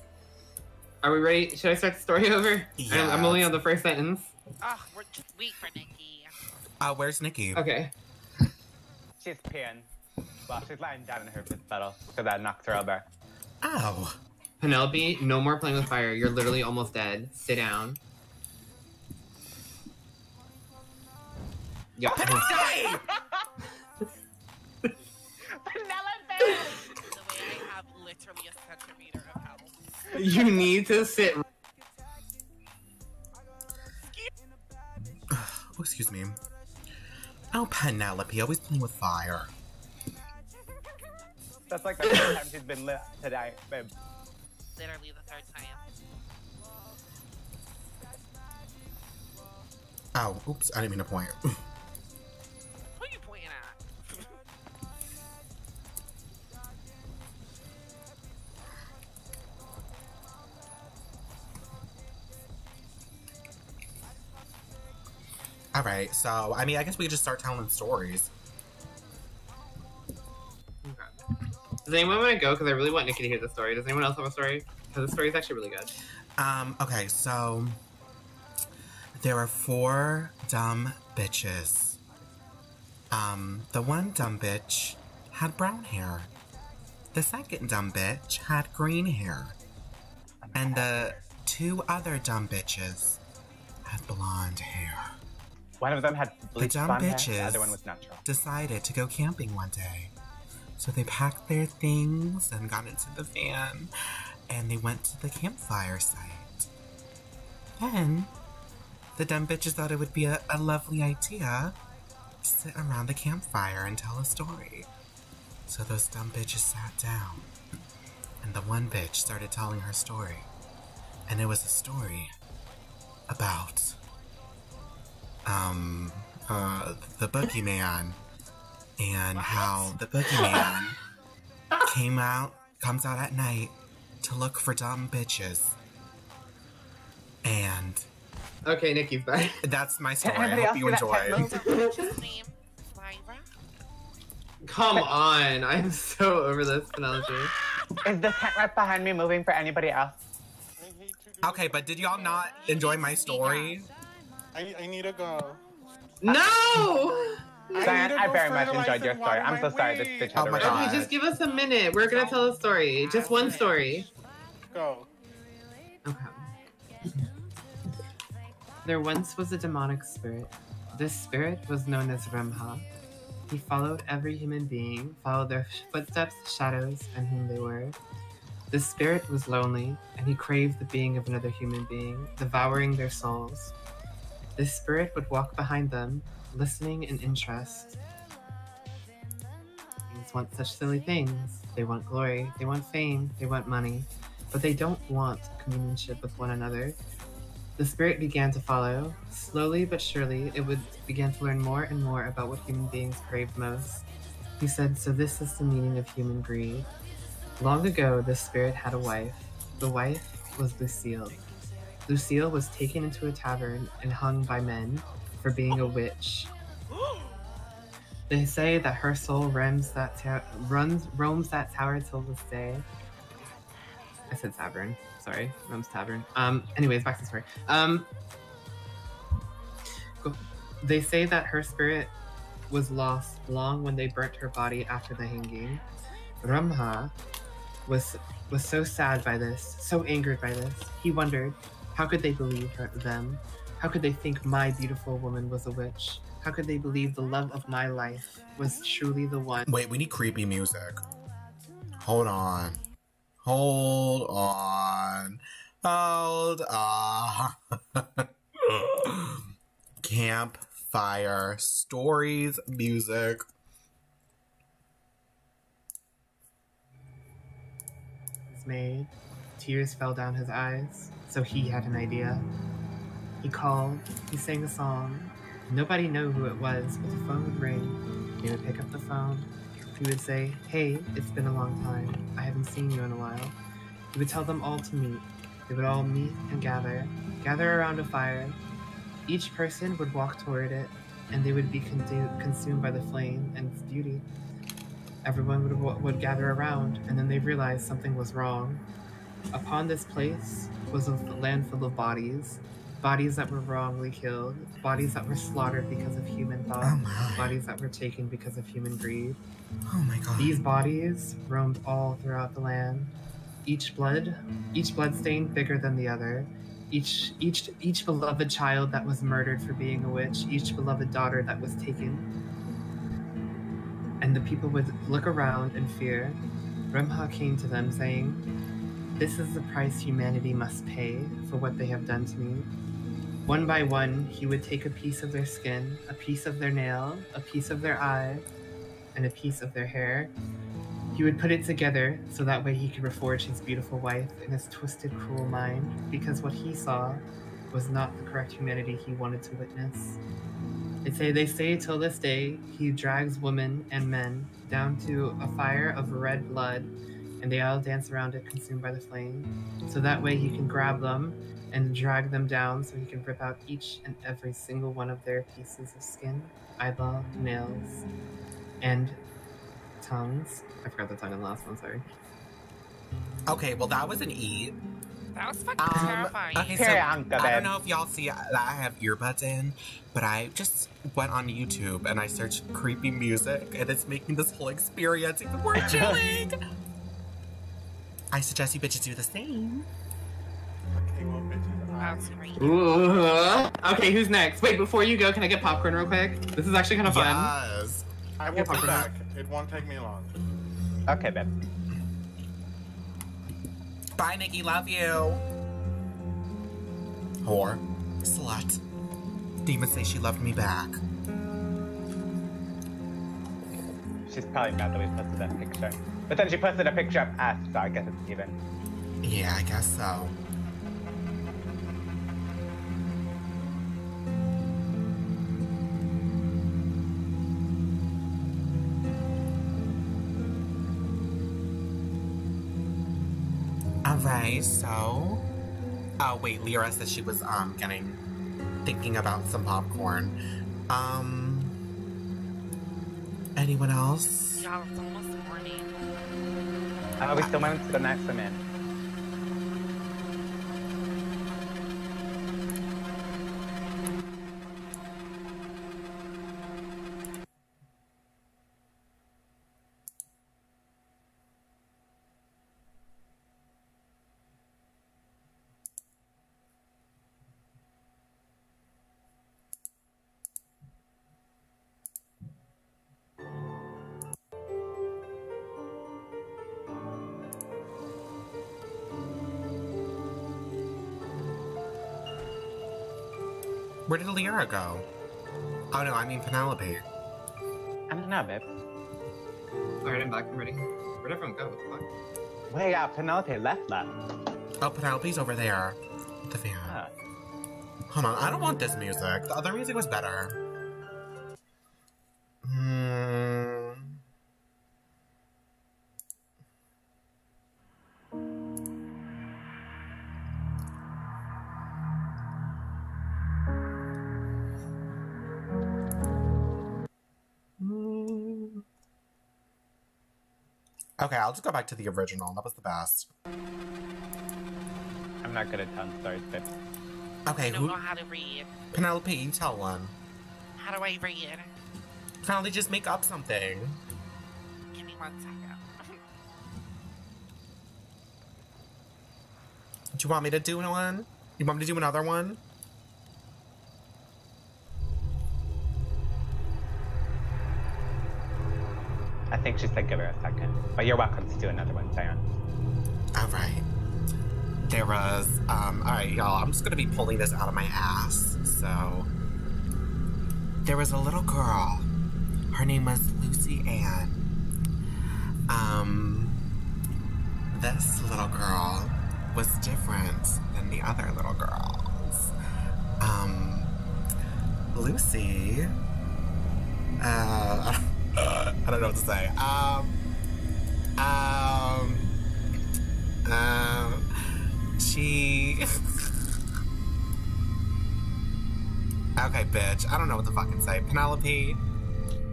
Are we ready? Should I start the story (laughs) over? I'm, I'm only on the first sentence. Oh, we're just wait for Nikki. Uh, where's Nikki? Okay. She's peeing. Well, she's lying down in her piss puddle because I knocked her over. Ow. Penelope, no more playing with fire. You're literally almost dead. Sit down. Yep. The way I have literally a centimeter of health. You need to sit. (laughs) (sighs) Oh, excuse me. Oh, Penelope, always playing with fire. That's like the third time she's been lit today, babe. Literally the third time. Oh, oops, I didn't mean to point. (laughs) All right, so I mean, I guess we could just start telling stories. Does anyone want to go? Because I really want Nikki to hear the story. Does anyone else have a story? Because the story is actually really good. Um, okay, so there are four dumb bitches. Um, the one dumb bitch had brown hair. The second dumb bitch had green hair. And the two other dumb bitches had blonde hair. One of them had bleached dumb blonde hair, the bitches. other one was natural. Decided to go camping one day. So they packed their things and got into the van and they went to the campfire site. Then the dumb bitches thought it would be a, a lovely idea to sit around the campfire and tell a story. So those dumb bitches sat down and the one bitch started telling her story. And it was a story about um uh the boogeyman and how the boogeyman came out comes out at night to look for dumb bitches. And Okay, Nikki's back. that's my story. I hope you see that enjoyed. cat move? His name, Lyra. Come on. I'm so over this, Penelope. Is the tent right behind me moving for anybody else? I hate to do Okay, but did y'all not enjoy my story? I, I need to go. No! Diane, need I very much fertilize enjoyed your story. I'm so sorry this weed. bitch had Oh a my. God. Okay, just give us a minute. We're gonna tell a story. Just one story. Go. Okay. There once was a demonic spirit. This spirit was known as Remha. He followed every human being, followed their footsteps, shadows, and whom they were. The spirit was lonely, and he craved the being of another human being, devouring their souls. This spirit would walk behind them, listening in interest. Things want such silly things. They want glory, they want fame, they want money, but they don't want companionship with one another. The spirit began to follow. Slowly but surely, it would begin to learn more and more about what human beings crave most. He said, So this is the meaning of human greed. Long ago, the spirit had a wife. The wife was Lucille. Lucille was taken into a tavern and hung by men for being a witch. (gasps) They say that her soul roams that ta- runs roams that tower till this day. I said tavern. Sorry, roams tavern. Um. Anyways, back to the story. Um. They say that her spirit was lost long when they burnt her body after the hanging. Ramha was was so sad by this, so angered by this. He wondered, how could they believe her, them? How could they think my beautiful woman was a witch? How could they believe the love of my life was truly the one? Wait, we need creepy music. Hold on. Hold on. Hold on. (laughs) Campfire stories, music. made. Tears fell down his eyes, so he had an idea. He called, he sang a song. Nobody knew who it was, but the phone would ring. He would pick up the phone. He would say, Hey, it's been a long time. I haven't seen you in a while. He would tell them all to meet. They would all meet and gather, gather around a fire. Each person would walk toward it, and they would be consumed by the flame and its beauty. everyone would, would gather around, and then they realized something was wrong. Upon this place was a land full of bodies, bodies that were wrongly killed, bodies that were slaughtered because of human thought, Oh bodies that were taken because of human greed. Oh my god. These bodies roamed all throughout the land. Each blood, each blood stain bigger than the other. Each each each beloved child that was murdered for being a witch, each beloved daughter that was taken. And the people would look around in fear. Remha came to them saying, This is the price humanity must pay for what they have done to me. One by one, he would take a piece of their skin, a piece of their nail, a piece of their eye, and a piece of their hair. He would put it together so that way he could reforge his beautiful wife in his twisted, cruel mind, because what he saw was not the correct humanity he wanted to witness. They say they say till this day he drags women and men down to a fire of red blood, and they all dance around it, consumed by the flame. So that way he can grab them and drag them down, so he can rip out each and every single one of their pieces of skin, eyeball, nails, and tongues. I forgot the tongue in the last one, sorry. Okay, well that was an E. That was fucking Um, terrifying. okay, so Priyanka, I don't know if y'all see that I have earbuds in, but I just went on YouTube and I searched creepy music, and it's making this whole experience even more (laughs) chilling. I suggest you bitches do the same. Okay, well, bitches, I- That's great. Ooh. Okay, who's next? Wait, before you go, can I get popcorn real quick? This is actually kind of fun. Yes. I will Yeah, be popcorn. back. It won't take me long. Okay, babe. Bye, Nikki. Love you. Whore. Slut. Demon say she loved me back. She's probably mad that we posted that picture. But then she posted a picture of us, so I guess it's even. Yeah, I guess so. Alright, so Oh wait, Lyra said she was um getting thinking about some popcorn. Um anyone else? Yeah, it's almost morning. Oh, we still went to the next one in. Where did Oh no, I mean Penelope. I don't know, babe. Alright, I'm back. I'm ready. Where'd everyone go? What the fuck? Wait, yeah, Penelope left left. Oh, Penelope's over there. The fan. Ah. Hold on, I don't want this music. The other music was better. Okay, I'll just go back to the original. That was the best. I'm not good at tongue stories, babe. Okay, I don't who? know how to read. Penelope, you tell one. How do I read? Penelope, just make up something. Give me one second. Do you want me to do one? You want me to do another one? Think she said give her a second. But you're welcome to do another one, Zion. All right. There was, um, all right, y'all, I'm just gonna be pulling this out of my ass. So, there was a little girl. Her name was Lucy Ann. Um, this little girl was different than the other little girls. Um, Lucy, uh, I don't know what to say. Um, um, um, she. (laughs) okay, bitch. I don't know what to fucking say. Penelope.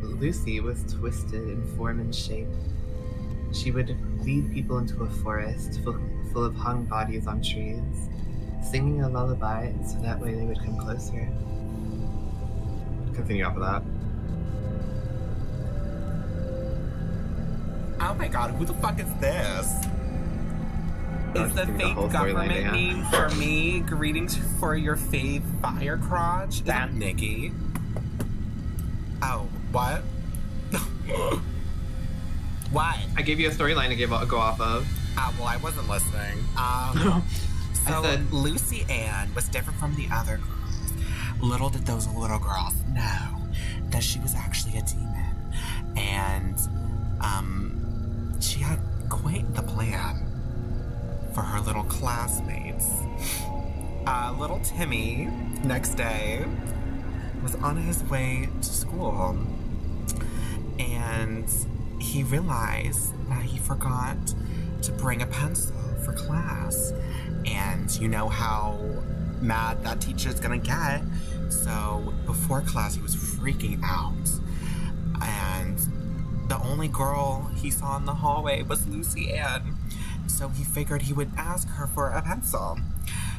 Lucy was twisted in form and shape. She would lead people into a forest full, full of hung bodies on trees, singing a lullaby so that way they would come closer. Continue off of that. Oh my god, who the fuck is this? Is the the fake storyline, government yeah. name for me? Greetings for your fave fire crotch? Is that. Nikki? Oh, what? (laughs) what? I gave you a storyline to give, go off of. Ah, well, I wasn't listening. (laughs) Um, so said- Lucy Ann was different from the other girls. Little did those little girls know that she was actually a demon, and um, she had quite the plan for her little classmates. Uh, little Timmy, next day, was on his way to school, and he realized that he forgot to bring a pencil for class. And you know how mad that teacher's gonna get. So before class, he was freaking out. The only girl he saw in the hallway was Lucy Ann. So he figured he would ask her for a pencil.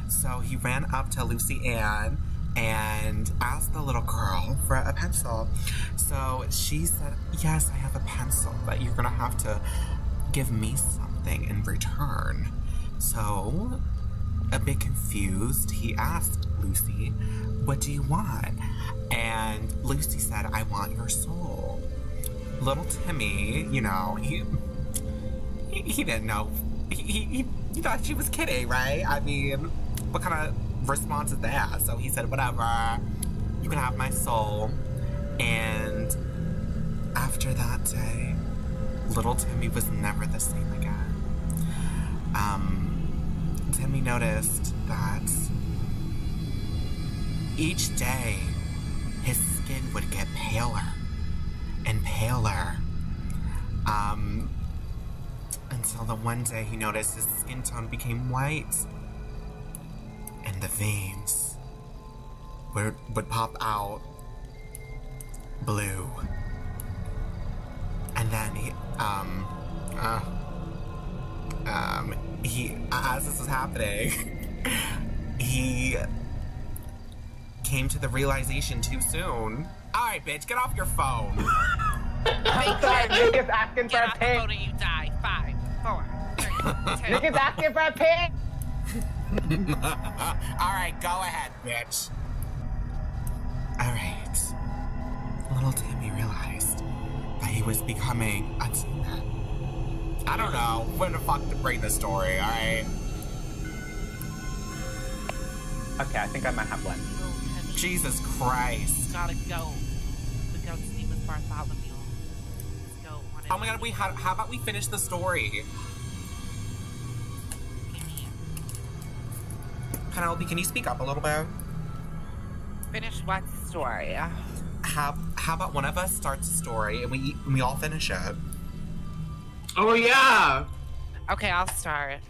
So he ran up to Lucy Ann and asked the little girl for a pencil. So she said, Yes, I have a pencil, but you're gonna have to give me something in return. So, a bit confused, he asked Lucy, What do you want? And Lucy said, I want your soul. Little Timmy, you know, he he, he didn't know. He, he, he, thought she was kidding, right? I mean, what kind of response is that? So he said, whatever, you can have my soul. And after that day, little Timmy was never the same again. Um, Timmy noticed that each day his skin would get paler and paler. Um, until the one day he noticed his skin tone became white and the veins would, would pop out blue. And then he, um, uh, um, he, as this was happening, (laughs) he came to the realization too soon. Alright, bitch, get off your phone. (laughs) I'm sorry, (laughs) Nick is asking for a pig. (laughs) phone or you die. Five, four, three, Nick is asking for a pig. Alright, go ahead, bitch. Alright. Little Timmy realized that he was becoming a demon. I don't know where the fuck to bring the story, alright? Okay, I think I might have one. Jesus Christ. Gotta go. Bartholomew. Let's go. One Oh my god, we how, how about we finish the story? Penelope, can you speak up a little bit? Finish what story? How how about one of us starts a story and we and we all finish it? Oh yeah. Okay, I'll start.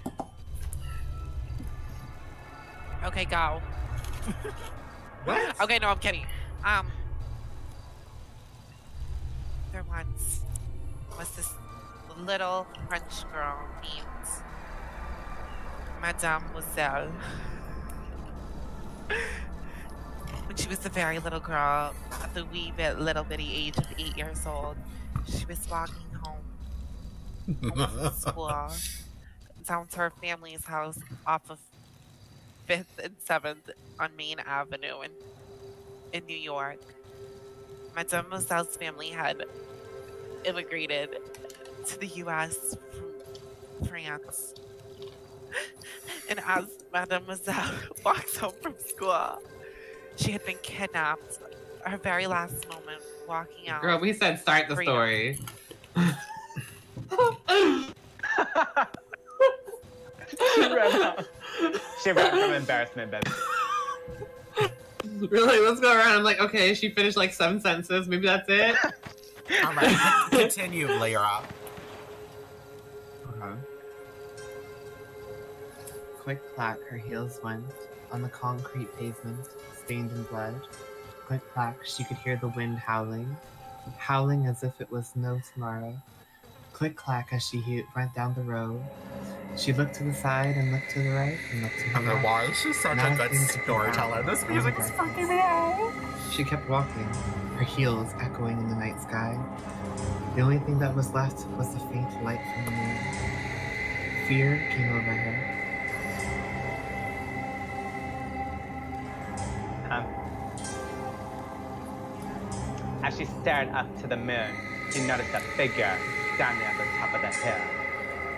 Okay, go. (laughs) What? Okay, no, I'm kidding. Um, once was this little French girl named Mademoiselle. when she was a very little girl, at the wee bit little bitty age of eight years old, she was walking home from (laughs) school down to her family's house off of Fifth and Seventh on Main Avenue in in New York. Mademoiselle's family had immigrated to the U.S. from France, (laughs) and as Mademoiselle (laughs) walks home from school, she had been kidnapped. Her very last moment, walking out. Girl, we said start the story. (laughs) she ran. She ran from embarrassment, bitch. (laughs) really? Let's go around. I'm like, okay, she finished like seven sentences. Maybe that's it. (laughs) Alright, continue, Lyra. Okay. Quick clack, her heels went on the concrete pavement, stained in blood. Quick clack, she could hear the wind howling. howling as if it was no tomorrow. Click clack as she he- went down the road. She looked to the side and looked to the right and looked to I the don't know left. why she's such a good storyteller. This music is freaking me out. She kept walking, her heels echoing in the night sky. The only thing that was left was the faint light from the moon. Fear came over her. Um, as she stared up to the moon, she noticed a figure standing at the top of the hill.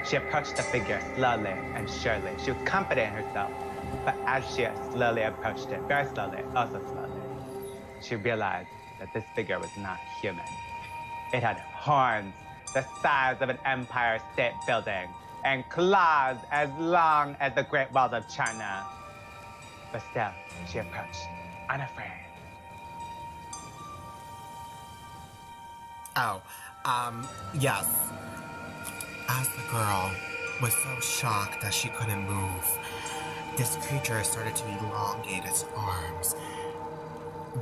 She approached the figure slowly and surely. She was confident in herself, but as she slowly approached it, very slowly, also slowly, she realized that this figure was not human. It had horns the size of an Empire State Building and claws as long as the Great Wall of China. But still, she approached, unafraid. Oh, um, yes. As the girl was so shocked that she couldn't move, this creature started to elongate its arms.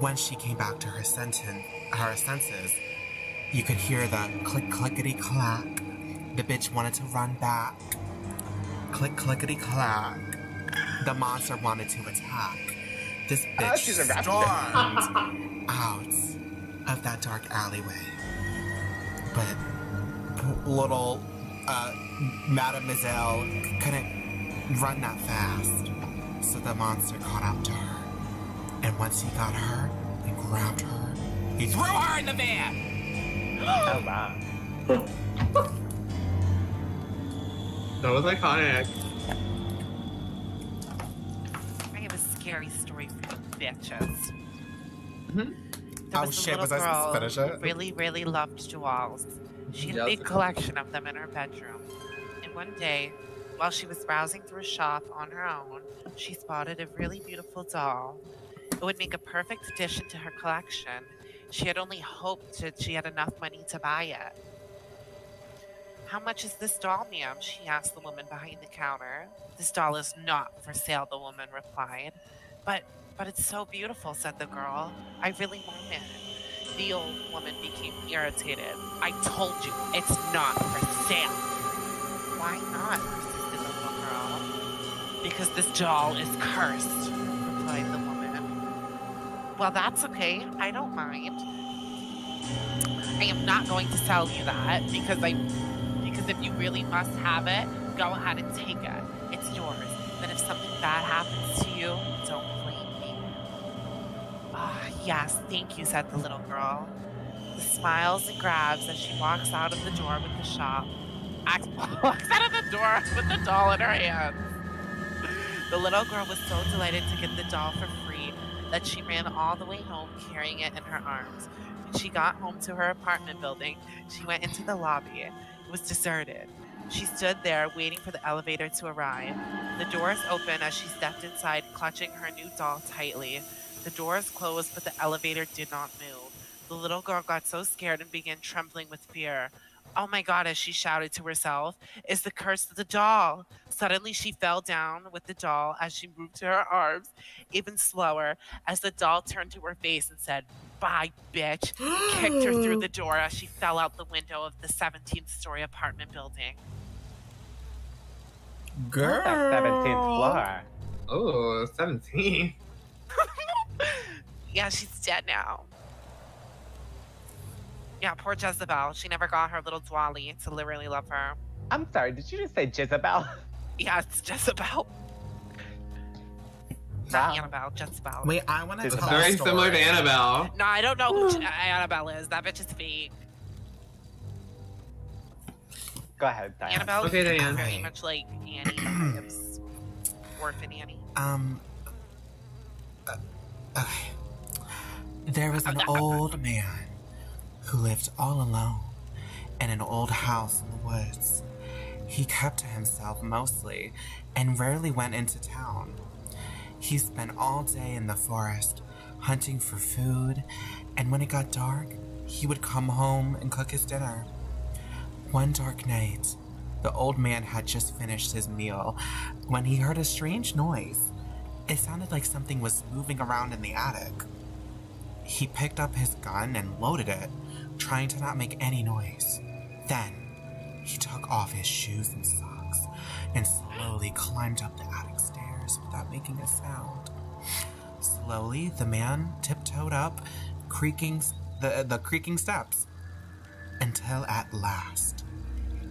When she came back to her senten- her senses, you could hear the click clickety clack. The bitch wanted to run back. Click clickety clack. The monster wanted to attack. This bitch Oh, she's a raptor. stormed out of that dark alleyway. But little uh, Mademoiselle couldn't run that fast. So the monster caught up to her. And once he got her and grabbed her, he threw her in the van! Oh wow. (laughs) That was iconic. I have a scary story for you bitches. Mhm. There Oh, was shit, little was I supposed to girl finish it? really, really loved jewels. She had a big collection of them in her bedroom. And one day, while she was browsing through a shop on her own, she spotted a really beautiful doll. It would make a perfect addition to her collection. She had only hoped that she had enough money to buy it. How much is this doll, ma'am? She asked the woman behind the counter. This doll is not for sale, the woman replied. But but it's so beautiful, said the girl. I really want it. The old woman became irritated. I told you, it's not for sale. Why not? persisted the little girl. Because this doll is cursed, replied the woman. Well, that's okay. I don't mind. I am not going to sell you that because I because if you really must have it, go ahead and take it. It's yours. Then if something bad happens to you, don't. Ah, yes, thank you, said the little girl. The smiles and grabs as she walks out of the door with the shop. Act- (laughs) walks out of the door with the doll in her hands. The little girl was so delighted to get the doll for free that she ran all the way home carrying it in her arms. When she got home to her apartment building, she went into the lobby. It was deserted. She stood there waiting for the elevator to arrive. The doors opened as she stepped inside, clutching her new doll tightly. The doors closed, but the elevator did not move. The little girl got so scared and began trembling with fear. Oh my god, as she shouted to herself, is the curse of the doll. Suddenly, she fell down with the doll as she moved to her arms, even slower, as the doll turned to her face and said, Bye, bitch, and kicked her through the (gasps) door as she fell out the window of the 17th story apartment building. Girl. That 17th floor. Oh, 17. (laughs) (laughs) Yeah, she's dead now. Yeah, poor Jezebel. She never got her little Dwally to li- really love her. I'm sorry, did you just say Jezebel? (laughs) Yeah, it's Jezebel. Not Annabelle, Jezebel. Wait, I want to It's tell Very a story. similar to Annabelle. No, I don't know who (sighs) Annabelle is. That bitch is fake. Go ahead, Diane. Annabelle Okay, is Diane. very much like Annie. (clears throat) Orphan Annie. Um. Okay. There was an old man who lived all alone in an old house in the woods. He kept to himself mostly and rarely went into town. He spent all day in the forest hunting for food, and when it got dark, he would come home and cook his dinner. One dark night, the old man had just finished his meal when he heard a strange noise. It sounded like something was moving around in the attic. He picked up his gun and loaded it trying to not make any noise. Then, he took off his shoes and socks and slowly climbed up the attic stairs without making a sound. Slowly, the man tiptoed up, creaking the, the creaking steps, until at last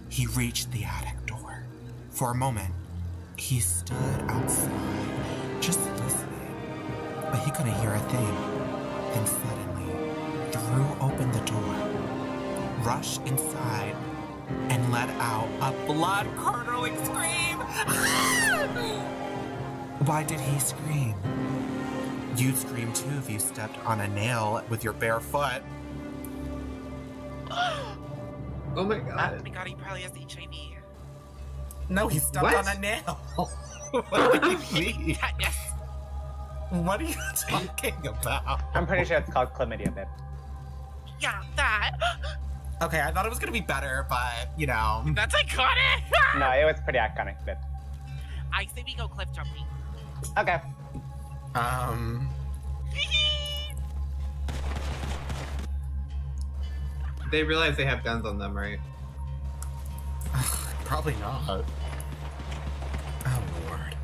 he reached the attic door. For a moment, he stood outside, just listening, but he couldn't hear a thing. Then suddenly, threw open the door, rushed inside, and let out a blood curdling scream. (laughs) Why did he scream? You'd scream too if you stepped on a nail with your bare foot. (gasps) Oh my god. Oh my god, he probably has HIV. No, he stepped What? on a nail. (laughs) what do you (laughs) mean? Yes. What are you talking about? I'm pretty sure it's called chlamydia, babe. Yeah, that. (gasps) Okay, I thought it was gonna be better, but you know. That's iconic. (laughs) No, it was pretty iconic, babe. I say we go cliff jumping. Okay. Um. (laughs) They realize they have guns on them, right? (sighs) Probably not. Oh lord.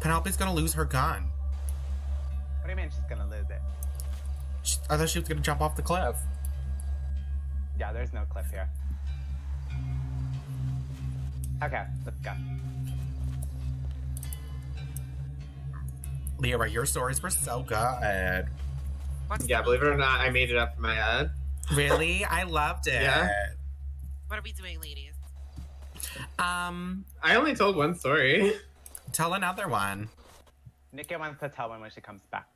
Penelope's gonna lose her gun. What do you mean she's gonna lose it? She- I thought she was gonna jump off the cliff. Yeah, there's no cliff here. Okay, let's go. Leora, your stories were so good. What's Yeah, believe it or not, I made it up in my head. Really? I loved it. Yeah. What are we doing, ladies? Um, I only told one story. tell another one. Nikki wants to tell one when she comes back.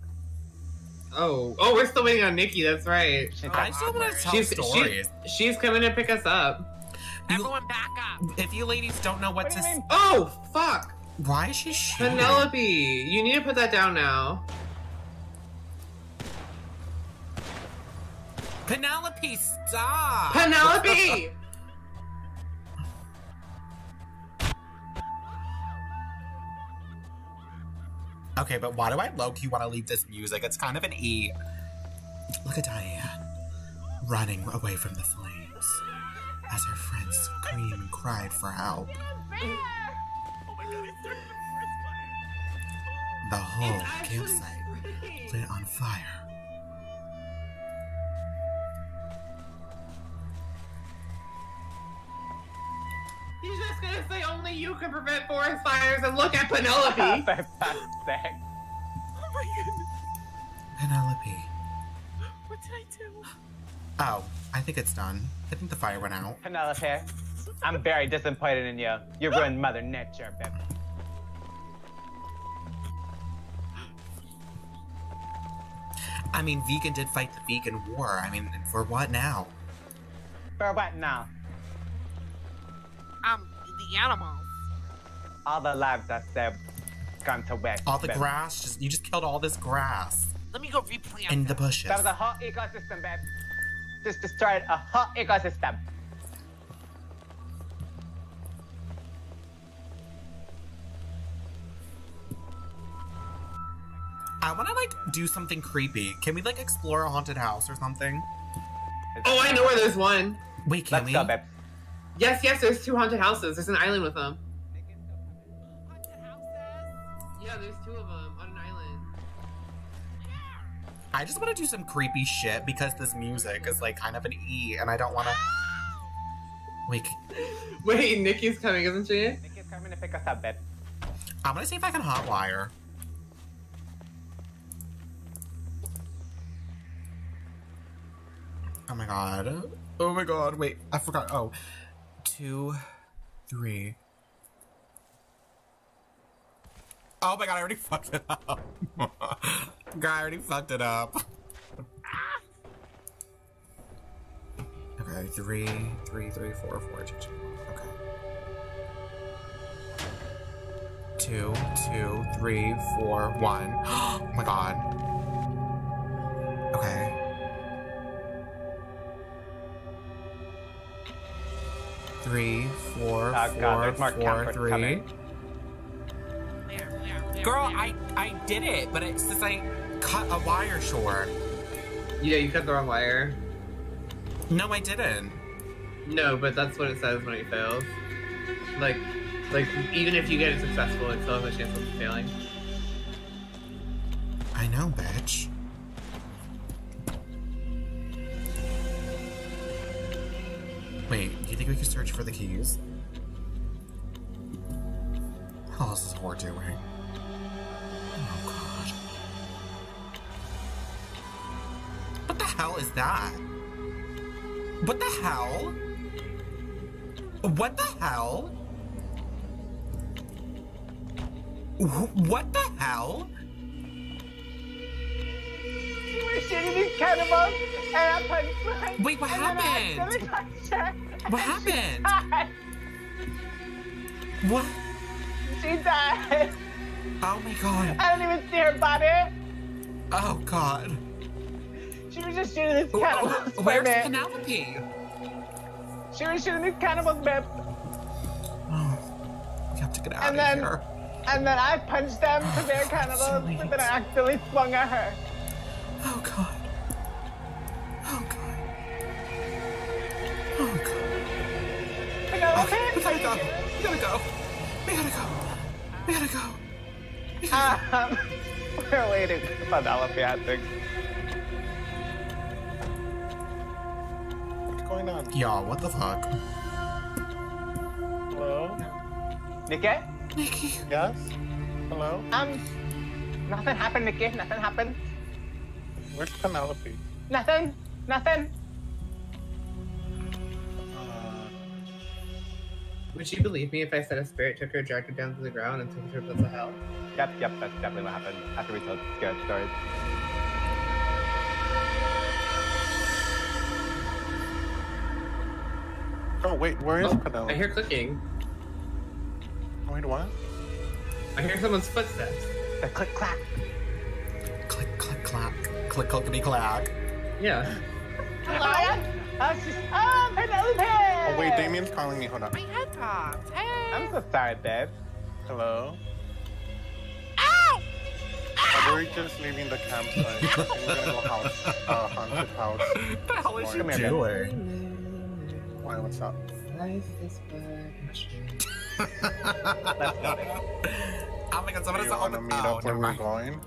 Oh, oh, we're still waiting on Nikki. That's right. She I still want to tell She's stories. she's, she's coming to pick us up. You- Everyone back up. if you ladies don't know what, What to, you mean? Oh, fuck, why is she shooting? Penelope, you need to put that down now. Penelope, stop! Penelope. okay, but why do I low key want to leave this music? It's kind of an E. Look at Diane running away from the flames as her friends screamed and cried for help. The whole campsite lit on fire. He's just gonna say only you can prevent forest fires, and look at Penelope. For fuck's sake. Oh my goodness. Penelope. What did I do? Oh, I think it's done. I think the fire went out. Penelope, I'm very disappointed in you. You ruined (gasps) Mother Nature, baby. I mean, vegan did fight the vegan war. I mean, for what now? For what now? Um, the animals. All the lives that saved gone to waste. All the babe. grass, just you just killed all this grass Let me go replant. In the them. bushes. That was a whole ecosystem, babe. Just destroyed a whole ecosystem. I want to like do something creepy. Can we like explore a haunted house or something? oh, I know where there's one. Wait, can Let's we? go, babe. Yes, yes, there's two haunted houses. There's an island with them. Yeah, there's two of them on an island. I just want to do some creepy shit because this music is like kind of an E, and I don't want to. Wait, Wait, Nikki's coming, isn't she? Nikki's coming to pick us up, babe. I'm gonna see if I can hotwire. Oh my god. Oh my god. Wait, I forgot. Oh, two, three. Oh my god, I already (laughs) fucked it up. God, I already fucked it up. Okay, three, three, three, four, four, two, two. Okay. Two, two, three, four, one. (gasps) Oh my god. Okay. Three, four, Oh, four, God, there's four, counterfeit three. coming. Girl. I I did it, but it says I cut a wire short. Yeah, you cut the wrong wire. No, I didn't. No, but that's what it says when it fails. Like, like even if you get it successful, it still has a chance of failing. I know, bitch. Wait, do you think we could search for the keys? Oh, How else is whore doing? Oh god. What the hell is that? What the hell? What the hell? What the hell? These cannibals, and I punched her. Wait, what and then I happened? What happened? What? She died. Oh my god. I don't even see her body. Oh god. She was just shooting these cannibals. oh, where's. Penelope? She was shooting these cannibals, babe. Oh, we have to get out And of then- here. And then I punched them because they're cannibals, and then I accidentally swung at her. Oh god. Oh god. Oh god. Penelope, Okay, we gotta go. are We gotta go. We gotta go. We gotta go. We gotta go. Um, (laughs) we're waiting for Penelope, I think. What's going on? Y'all, what the fuck? Hello? Nikki? Nikki. Yes? Hello? Um, nothing happened, Nikki. Nothing happened. Where's Penelope? Nothing. Nothing. Uh, Would you believe me if I said a spirit took her, dragged her down to the ground, and took her to the hell? Yep, yep, that's definitely what happened after we told scared stories. oh, wait, where is Oh, Penelope? I hear clicking. Wait, what? I hear someone's footsteps. The click clack. Click, click, clack. Click, clickety clack. Yeah. Hello? Oh, she's, oh, Penelope! Oh, wait, Damien's calling me. Hold on. My head popped. Hey. I'm so sorry, babe. Hello? Ow! We're just leaving the campsite. and we're gonna go house, uh, haunted house. What the hell is she Come doing? Why, what's up? Life is but a dream. Let's go, babe. Oh my god, Do somebody's you want to open. meet Oh, up where we're mind. going?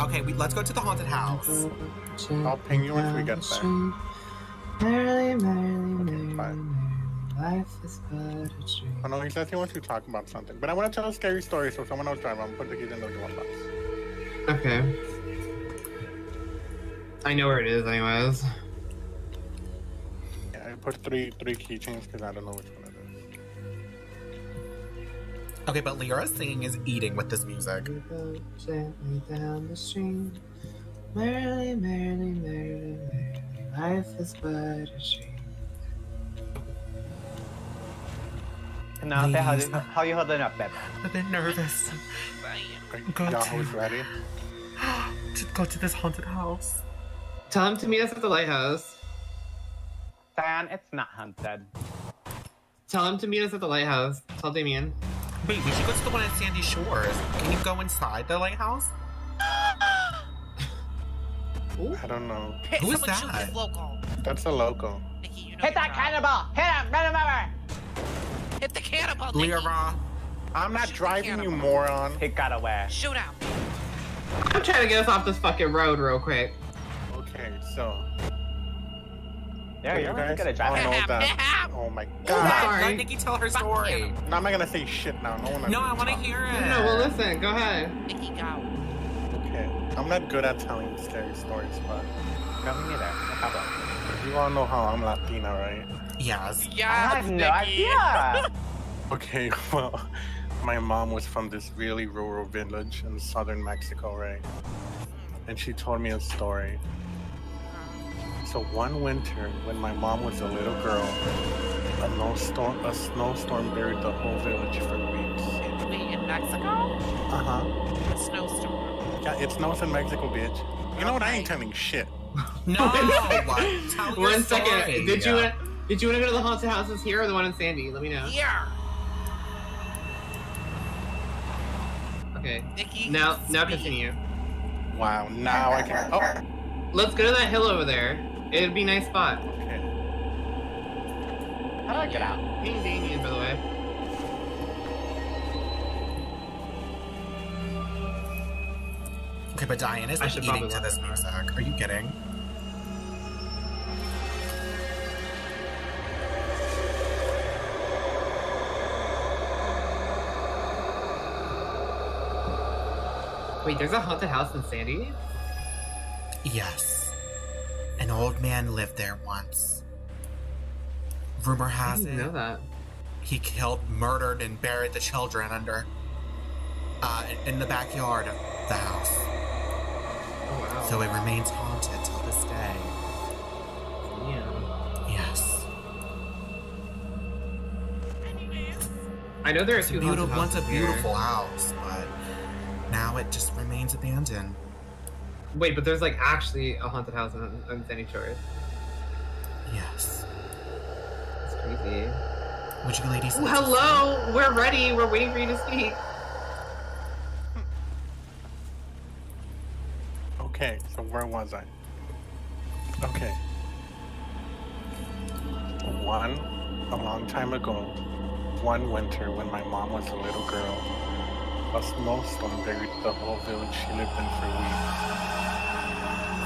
Okay, we, let's go to the haunted house. I'll ping you once we get there. Merrily, merrily, Okay, fine. Life is but a dream. Oh no, he says he wants to talk about something. But I want to tell a scary story, so someone else drive. I'm gonna put the keys in the door box. Okay. I know where it is, anyways. Yeah, I put three three keychains because I don't know which one it is. Okay, but Lyra's singing is eating with this music. We go gently down the stream. Merrily, merrily, merrily, merrily. Life is but a dream. Penelope, how, Ladies. do, how you holding up, babe? I'm a bit nervous. Are Go y'all to- who's (gasps) ready? to go to this haunted house. Tell him to meet us at the lighthouse. Diane, it's not haunted. Tell him to meet us at the lighthouse. Tell Damien. Wait, we should go to the one at Sandy Shores. Can you go inside the lighthouse? I don't know. Hit Who is that? local. That's a local. Nikki, you know Hit that you're cannibal! Hit him! Run him over! Hit the cannibal, Nikki. Lyra. I'm not Shoot driving you, moron. He got away. Shoot him. I'm trying to get us off this fucking road real quick. Okay, so. There, you you're really guys good at all driving. know Him, that. (laughs) Oh my Let, god. sorry. let Nikki tell her story. No, I'm not gonna say shit now. No one. No, I want to hear it. No, well, listen. Go ahead. Nikki, go. Okay, I'm not good at telling scary stories, but No, me neither. No problem. you all know how I'm Latina, right? Yes. Yes, I have no idea. (laughs) Okay, (laughs) well, my mom was from this really rural village in southern Mexico, right? And she told me a story. So one winter, when my mom was a little girl, a snowstorm, a snowstorm buried the whole village for weeks. Wait, in Mexico? Uh huh. A snowstorm. Yeah, it snows in Mexico, bitch. You know what? I ain't telling shit. (laughs) No. Tell your One second. story. Did you Did you want to go to the haunted houses here or the one in Sandy? Let me know. Here. Okay. Nikki. Now, now speak. continue. Wow, now I can. Oh, Let's go to that hill over there. It'd be a nice spot. okay. How do I get out? Ping Damien, by the way. Okay, but Diane is like should eating to this music. Are you kidding? Wait, there's a haunted house in Sandy? Yes. An old man lived there once. Rumor I has didn't it know that. he killed, murdered, and buried the children under, uh, in the backyard of the house. Oh, wow. So it remains haunted till this day. yeah. Yes. I know there are It's a two haunted once a beautiful house, but now it just remains abandoned. Wait, but there's like actually a haunted house on, on Sandy Shores. Yes. It's crazy. Would you ladies? Like to hello! We're ready. We're waiting for you to speak. Okay, so where was I? Okay. One, a long time ago, one winter when my mom was a little girl, a snowstorm buried the whole village she lived in for weeks.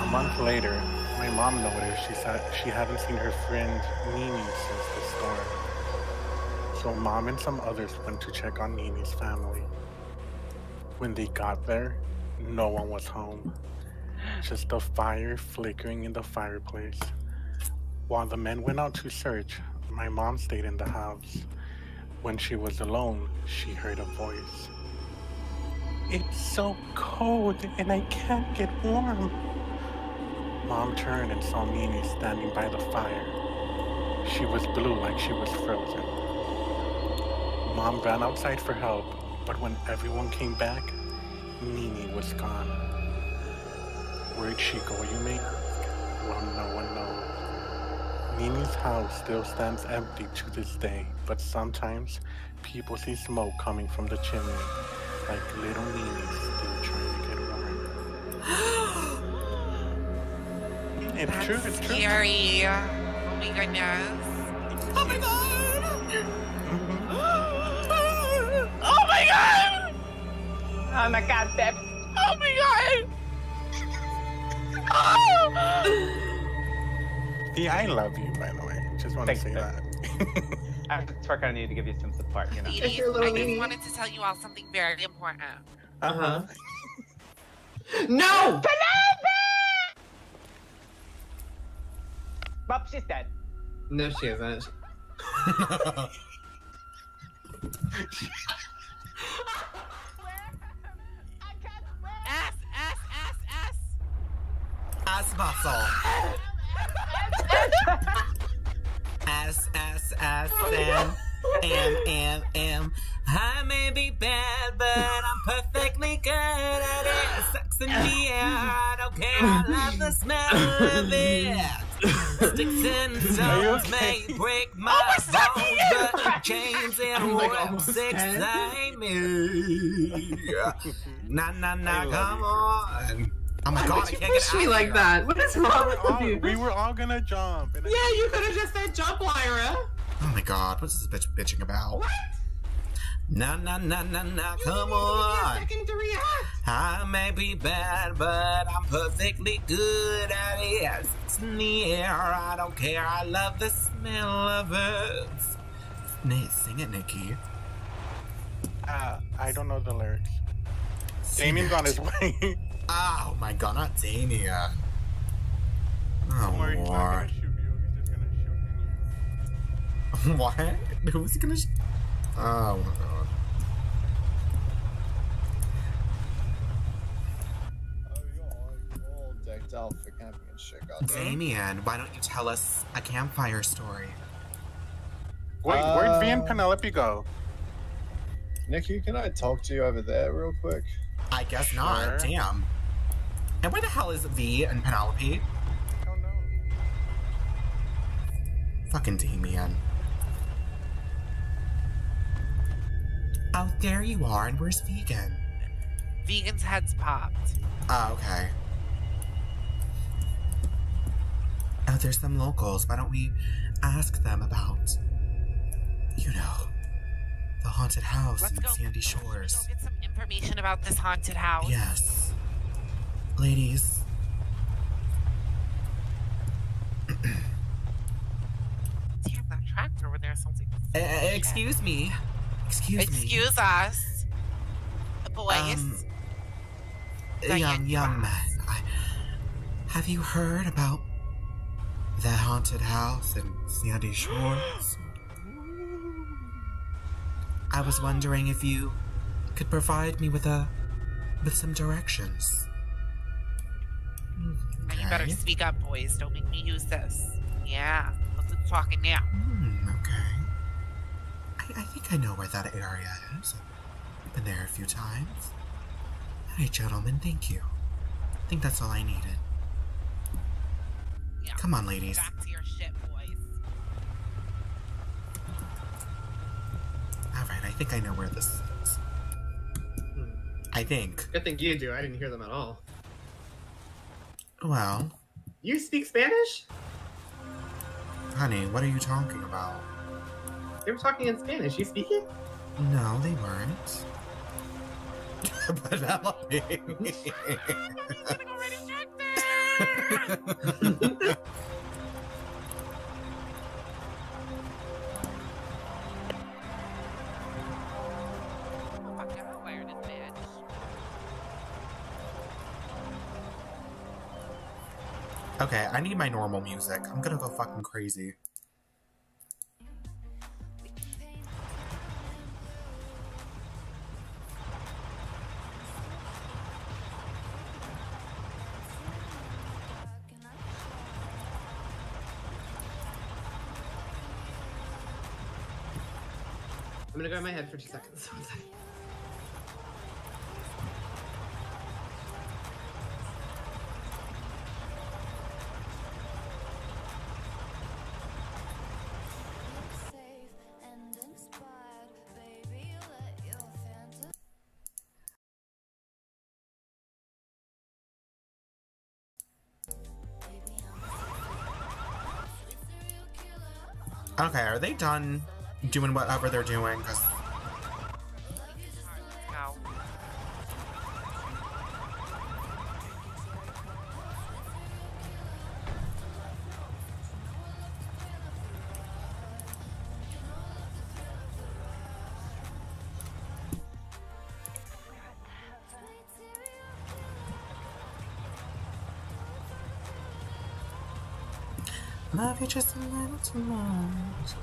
A month later, my mom noticed she said she hadn't seen her friend Nini since the storm. So mom and some others went to check on Nini's family. When they got there, no one was home. Just a fire flickering in the fireplace. While the men went out to search, my mom stayed in the house. When she was alone, she heard a voice. It's so cold and I can't get warm. Mom turned and saw Nini standing by the fire. She was blue like she was frozen. Mom ran outside for help, but when everyone came back, Nini was gone. Where'd she go, you may? Well, no one knows. Nini's house still stands empty to this day, but sometimes people see smoke coming from the chimney, like little Nini still trying to get warm. (gasps) It's That's true, it's true. scary. Oh my goodness. (gasps) Oh my god. Oh my god. Oh my god, babe. Oh my god. Oh. Yeah, I love you, by the way. Just want to say babe. that. (laughs) I have to twerk on you to give you some support, you know. Ladies, I just lady. wanted to tell you all something very important. Uh-huh. No! Penelope. Well, she's dead. No, she isn't. S S S S. Ass muscle. (laughs) S S S M M M M. I may be bad, but I'm perfectly good at it. Sex in the air, I don't care. I love the smell of it. Sticks and stones may break my bones, but chains and ropes excite me. Nah, nah, nah, come on. Oh my Why god, I would you can't push me like here. that? What is wrong with Oh, you? we were all gonna jump. and Yeah, you could have just said jump, Lyra. Oh my god, what's this bitch bitching about? What? Nah, nah, nah, nah, nah, come You didn't give me a on. second to react. I may be bad, but I'm perfectly good at it. It's in the air, I don't care. I love the smell of it. Nate, sing it, Nikki. Uh, I don't know the lyrics. Sing Damien's it. on his (laughs) way. Oh my god, not Damien. Oh, Don't he's not gonna Lord. shoot you. He's just gonna shoot in you. (laughs) What? (laughs) Who's gonna. Sh- oh my god. Oh, you're all, decked out for camping and shit, goddamn. Damien, why don't you tell us a campfire story? Wait, where'd V and Uh, Penelope go? Nikki, can I talk to you over there real quick? I guess not. Damn. And where the hell is V and Penelope? I don't know. Fucking Damien. Oh, there you are, and where's Vegan? Vegan's head's popped. Oh, okay. Oh, there's some locals. Why don't we ask them about, you know, the haunted house Let's in go. Sandy Go Shores? get some information about this haunted house. Yes. Ladies. Damn, that tractor over there sounds like. Uh, excuse me. Excuse, me. Excuse us, boys. Um, young, young man. I, have you heard about that haunted house in Sandy (gasps) Shores? I was wondering if you could provide me with a with some directions. Now you better speak up, boys. Don't make me use this. Yeah, look who's talking now. Hmm, okay. I, I think I know where that area is. I've been there a few times. All right, gentlemen, thank you. I think that's all I needed. Yeah. Come on, ladies. Back to your shit, boys. All right, I think I know where this is. I think. Good thing you do. I didn't hear them at all. Well, You speak Spanish? honey, what are you talking about? They were talking in Spanish. You speak it? No, they weren't. Penelope. Fuck okay, I need my normal music. I'm gonna go fucking crazy. I'm gonna go in my head for two seconds. (laughs) Okay, are they done doing whatever they're doing? Alright, love you just a little too much.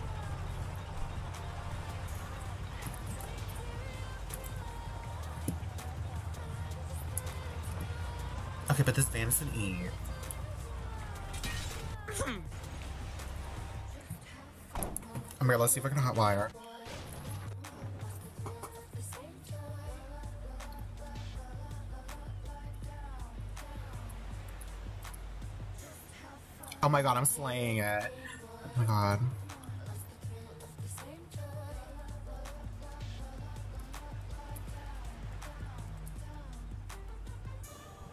Okay, but this van is an E. (clears throat) Amira, let's see if I can hotwire. Oh my god, I'm slaying it. Oh my god.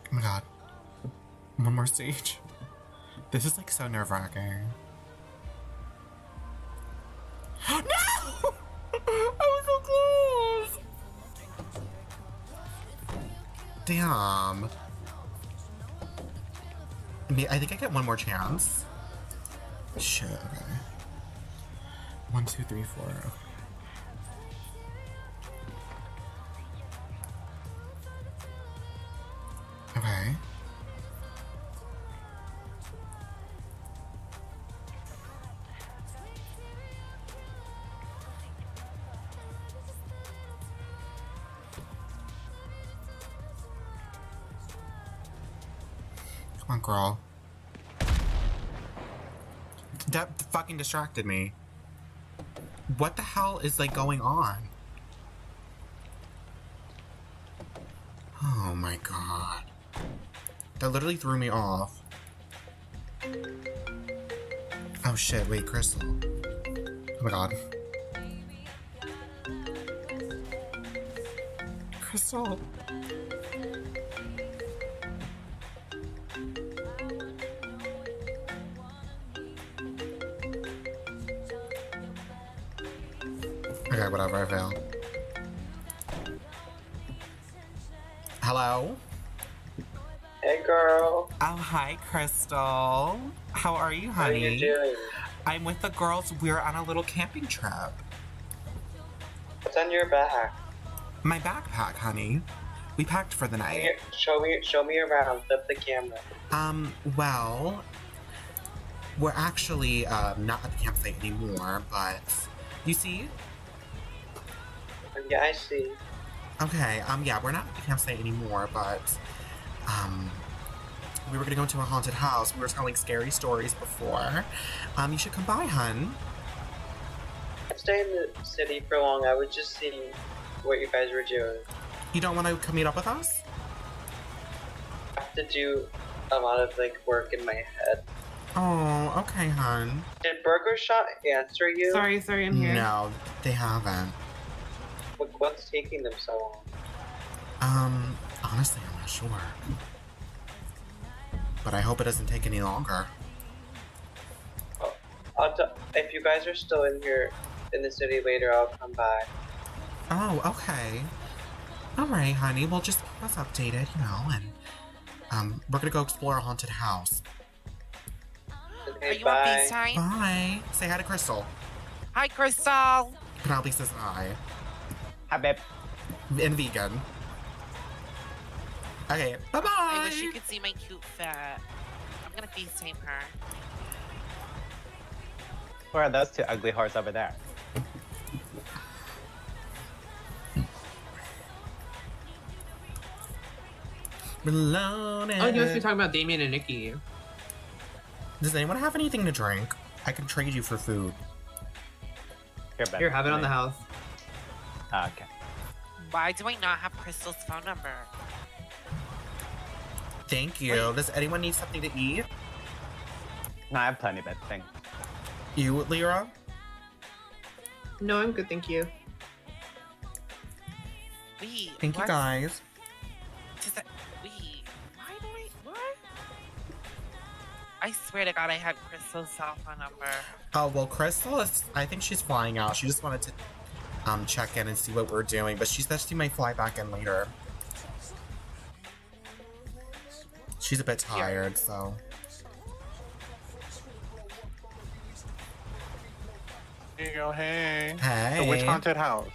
Oh my god. One more stage. This is like so nerve wracking. (gasps) no! (laughs) I was so close! Damn. I think I get one more chance. Shit, okay. One, two, three, four. Okay. Fucking distracted me. What the hell is like going on? Oh my god. That literally threw me off. Oh shit, wait, Crystal. Oh my god. Crystal. Okay, whatever, I failed. Hello? Hey girl, Oh, hi, Crystal. How are you, honey? how honey? you doing? I'm with the girls. We're on a little camping trip. What's on your back? My backpack, honey. We packed for the night. Here, show me, show me around. Flip the camera. Um, well, we're actually um, not at the campsite anymore, but you see? Yeah, I see. Okay, um, yeah, we're not at the campsite anymore, but um, we were gonna go to a haunted house. We were telling scary stories before. Um, you should come by, hun. I'd stay in the city for long. I was just seeing what you guys were doing. You don't want to come meet up with us? I have to do a lot of like work in my head. Oh, okay, hun. Did Burger Shot answer you? Sorry, sorry, I'm here. No, they haven't. What, what's taking them so long? Um, honestly, I'm not sure. But I hope it doesn't take any longer. I'll t- if you guys are still in here in the city later, I'll come by. Oh, okay. All right, honey. We'll just keep us updated, you know, and um, we're gonna go explore a haunted house. Okay, Are you bye. on FaceTime? Bye. Say hi to Crystal. Hi, Crystal. Penelope says hi. Hi, babe. In vegan. Okay. Bye bye. I wish you could see my cute fat. I'm gonna FaceTime her. Who are those two ugly whores over there? Reloaded. Oh, you must be talking about Damien and Nikki. Does anyone have anything to drink? I can trade you for food. Here, babe. Here, have it on the house. Ah, okay. Why do I not have Crystal's phone number? Thank you. Does anyone need something to eat? No, I have plenty, babe. Thanks. You, Lyra? No, I'm good, thank you. Wait. Thank you, guys. Does that, wait. Why do I? What? I swear to God, I had Crystal's cell phone number. Oh well, Crystal is. I think she's flying out. She just wanted to um check in and see what we're doing, but she said she might fly back in later. She's a bit tired, so. Here you go. Hey. Hey. So which haunted house?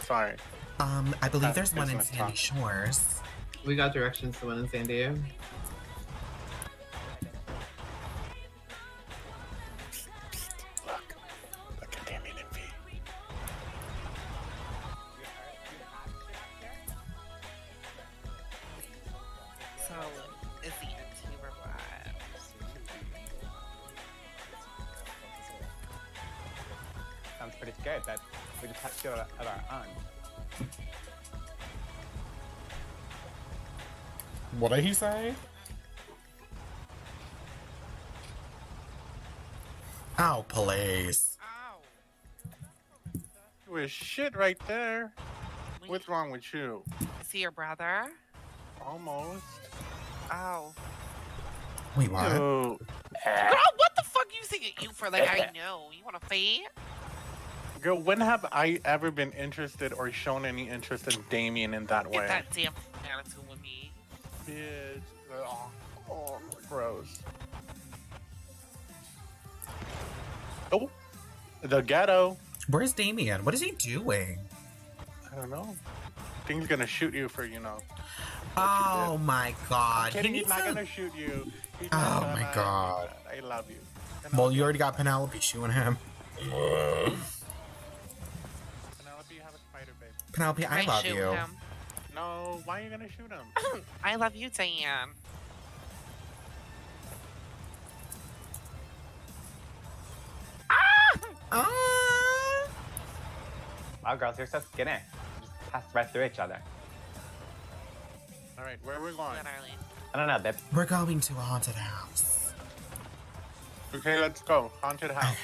Sorry. Um, I believe Uh, there's one in Sandy talk. Shores. We got directions to one in San Diego. What did he say? Oh, police. Ow. You was shit right there. Wait, What's wrong with you? Is he your brother? Almost. Oh. Wait, what? Girl, what the fuck are you singing you for? Like, I know. You want to fight? Girl, when have I ever been interested or shown any interest in Damien in that Get way? that damn attitude with me. Bitch. Oh, oh, gross. Oh, the ghetto. Where's Damien? What is he doing? I don't know. I think he's gonna shoot you for you know. Oh my god. He Kidding, he's not to- gonna shoot you. He's Oh my gonna. God. I love you. Well, you already got Penelope shooting him. (laughs) Penelope, have a spider, babe. Penelope, I Might love you. him. No, why are you gonna shoot him? (clears throat) I love you, Diane. Ah! Wow, girls, you're so skinny. You just pass right through each other. All right, where are we going? Literally. I don't know, babe. We're going to a haunted house. Okay, let's go. Haunted house.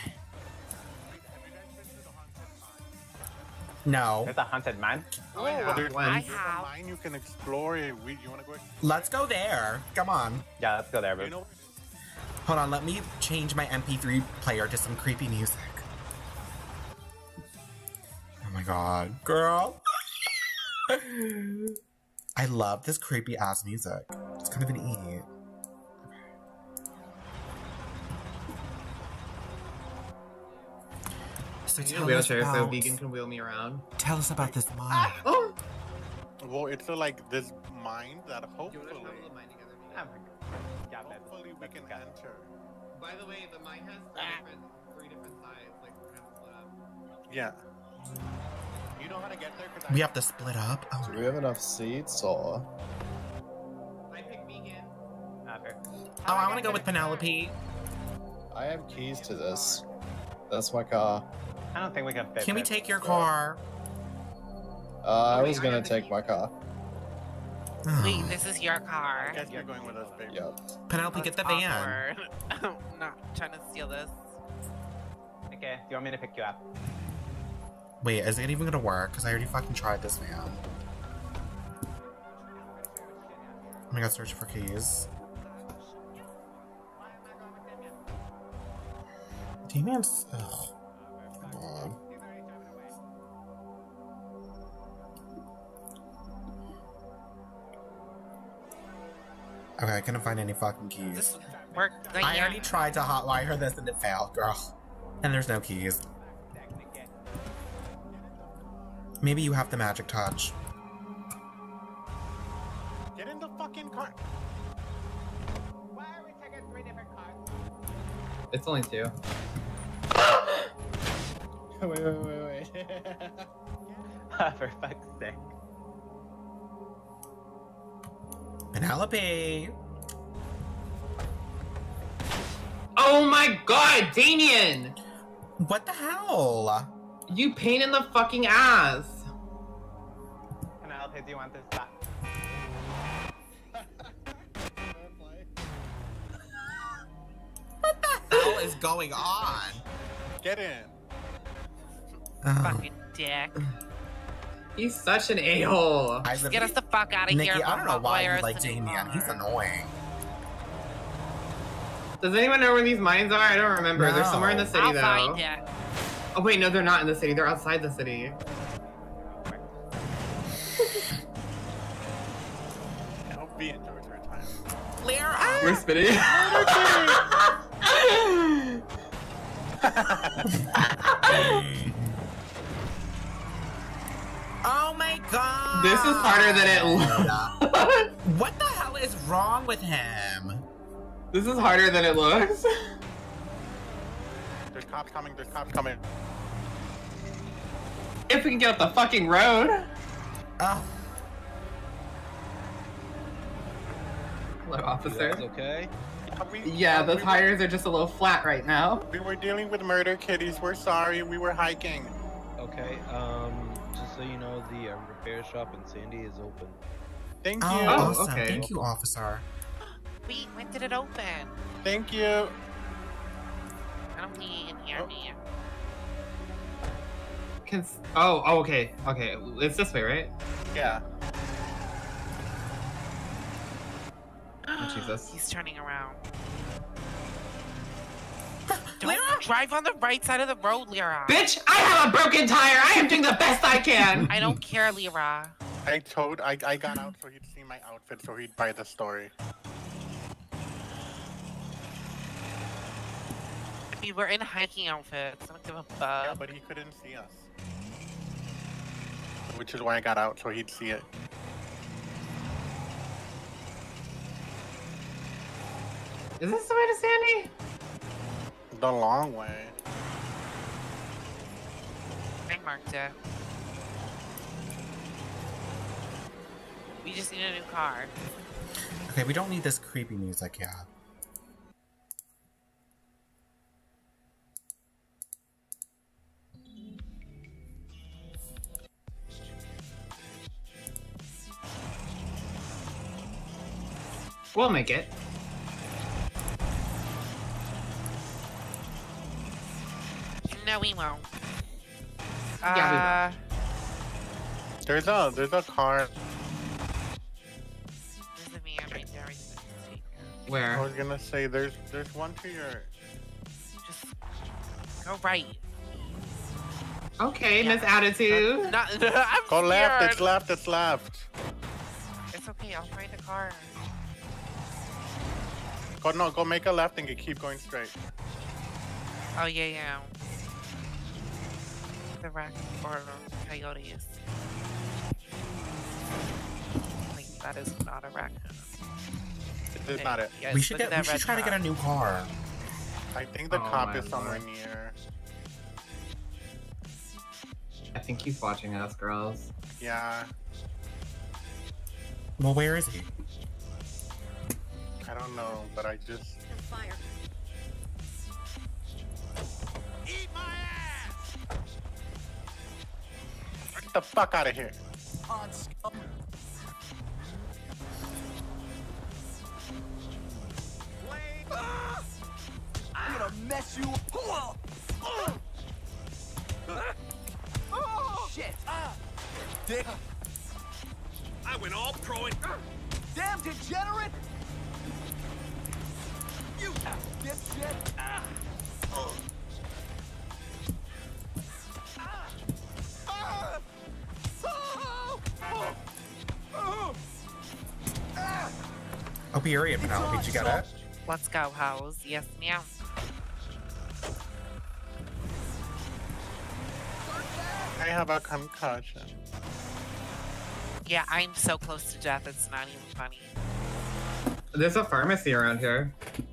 No. There's a haunted man. Oh, yeah. have There's, one. I there's a have. mine you can explore. We, you wanna go? Let's go there. Come on. Yeah, let's go there, You know, Hold on, let me change my MP3 player to some creepy music. Oh my god, girl. (laughs) I love this creepy ass music. It's kind of an E. So I need us, wheelchair so about, vegan can wheel me around. tell us about this mine. Oh! well, it's uh, like this mine that hopefully, You wanna travel the mine together? My god. Yeah, hopefully we can enter. By the way, the mine has three different, three different sides. Like we're gonna split up. Yeah. You know how to get there? Cause We I, have to split up. Oh, Do we have enough seats or? I pick vegan. Ah, fair. oh I want to go with Penelope. I have keys to this. That's my car. I don't think we can fit Can we take your car? Uh, I was gonna take my car. Wait, this is your car. guess you're going with us, baby. Yep. Penelope, get the That's van. awkward. (laughs) I'm not trying to steal this. Okay, do you want me to pick you up? Wait, is it even gonna work? Because I already fucking tried this van. Oh my god, search for keys. Demons. Ugh. Come on. Okay, I couldn't find any fucking keys. This work. I already tried to hotwire this and it failed, girl. And there's no keys. Maybe you have the magic touch. Get in the fucking car. Why are we taking three different cars? It's only two. (laughs) wait, wait, wait, wait. (laughs) Ah, for fuck's sake. Penelope! Oh my god, Damien! What the hell? You pain in the fucking ass. Penelope, do you want this back? What the hell is going on? Get in. Oh, Fucking dick. He's such an a-hole. I Get us the fuck out of Nikki, here. I don't know why you Hotwire like us Damien. He's annoying. Does anyone know where these mines are? I don't remember. They're somewhere in the city I'll though. find it. Oh wait, no, they're not in the city. They're outside the city. Don't be in Georgia time. Lyra! We're spinning. (laughs) (laughs) (laughs) Oh my god! this is harder than it looks. What the hell is wrong with him? this is harder than it looks. There's cops coming. There's cops coming. If we can get up the fucking road. Oh, Hello, officer. okay? Uh, we- Yeah, uh, the we were- tires are just a little flat right now. We were dealing with murder kitties. We're sorry. We were hiking. Okay, um, repair shop in Sandy is open. Thank oh, you. oh, Oh, awesome. okay. Thank you, officer. Wait, when did it open? Thank you. I don't think you hear Oh. me. Can oh, oh, okay, okay. It's this way, right? Yeah. Oh, Jesus. (gasps) He's turning around. Don't drive on the right side of the road, Lyra. Bitch, I have a broken tire. I am doing the best I can. I don't care, Lyra. I told. I, I got out so he'd see my outfit so he'd buy the story. I mean, we're in hiking outfits. I don't give a Yeah, fuck. but he couldn't see us. Which is why I got out so he'd see it. Is this the way to Sandy? The long way. I marked it. We just need a new car. Okay, we don't need this creepy music, yeah. We'll make it. No, we won't. Yeah, Uh, There's a there's a car. there's a man right. I think we can I Where? was gonna say there's there's one to your take. Just go right. Okay, Yeah. Miss Attitude. (laughs) Not, (laughs) I'm Go left, scared. it's left, it's left. It's okay. I'll find a car. Go no, go make a left and keep going straight. Oh yeah, yeah. The rack or coyotes. Like that is not a raccoon. This is not it. Yes, we should get. We should red try to get a new car. I think the Oh cop is somewhere lord. near. I think he's watching us, girls. Yeah, Well, where is he? I don't know, but I just Get the fuck out of here. I'm gonna mess you up. Shit. Dick. I went all pro and... Damn degenerate! You! Oh, period, Penelope. Did you get it? Let's go, hoes. Yes, ma'am. I have a concussion. Yeah, I'm so close to death. It's not even funny. There's a pharmacy around here. Is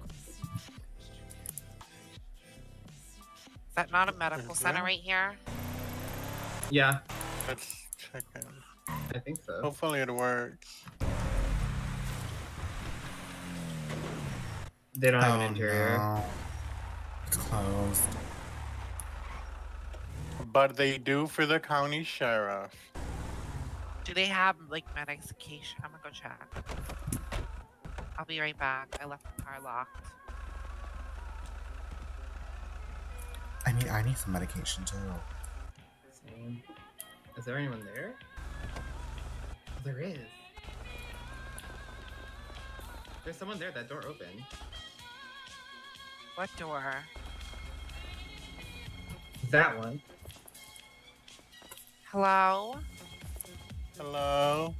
that not a medical center right here? Yeah, Let's check in. I think so. Hopefully it works. They don't have an Oh, interior. no. It's closed. But they do for the county sheriff. Do they have like medication? I'm gonna go check. I'll be right back. I left the car locked. I mean, I need some medication too. Same. Is there anyone there? There is. There's someone there. That door open. What door? That one. Hello? Hello?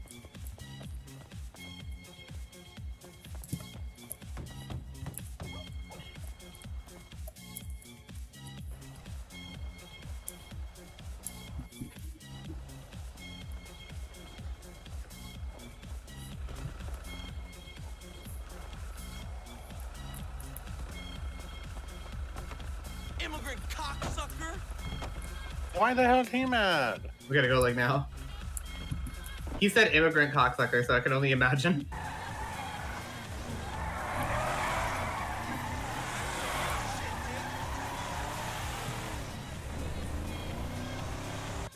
Immigrant cocksucker! Why the hell is he mad? We gotta go like now. He said immigrant cocksucker, so I can only imagine.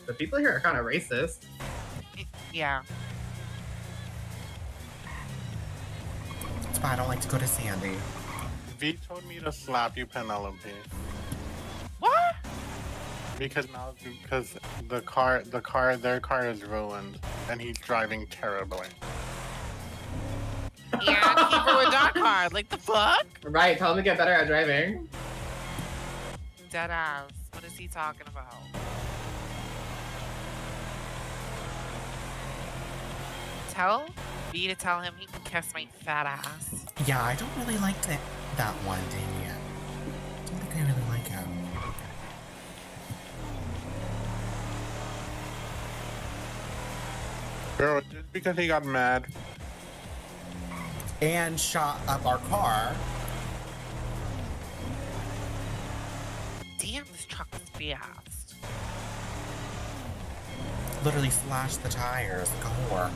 The people here are kind of racist. Yeah. That's why I don't like to go to Sandy. V told me to slap you, Penelope. What? Because now, because the car, the car, their car is ruined, and he's driving terribly. Yeah, keep her with that car. Like the fuck? Right, tell him to get better at driving. Dead ass. What is he talking about? Tell me to tell him he can kiss my fat ass. Yeah, I don't really like that that one, Damien. Girl, just because he got mad. And shot up our car. Damn, this truck is fast. Literally slashed the tires. Like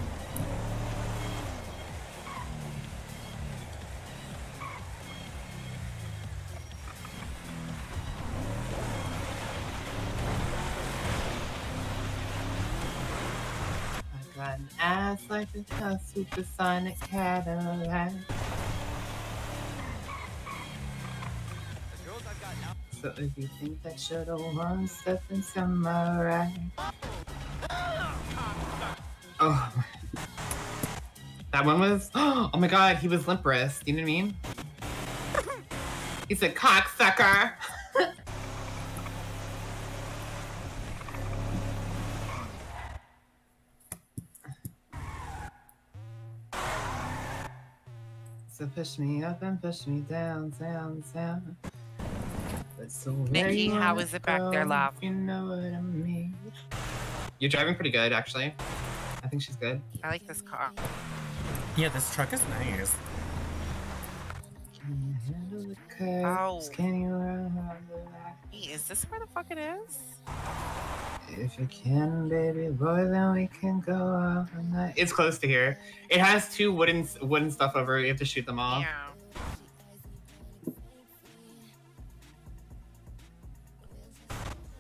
ass like a supersonic Cadillac. So if you think that you're the one stepping to my right. Oh. That one was. (gasps) Oh my god, he was limp wrist. You know what I mean? He said, cocksucker. (laughs) push me up and push me down, down, down. But so where Nikki, you how it back there, love? You know what I mean. You're driving pretty good, actually. I think she's good. I like this car. Yeah, this truck is nice. Can you handle the Oh. curves? Can you run on the line? Hey, is this where the fuck it is? If you can, baby boy, then we can go out all night. It's close to here. It has two wooden wooden stuff over it. You have to shoot them off. Yeah.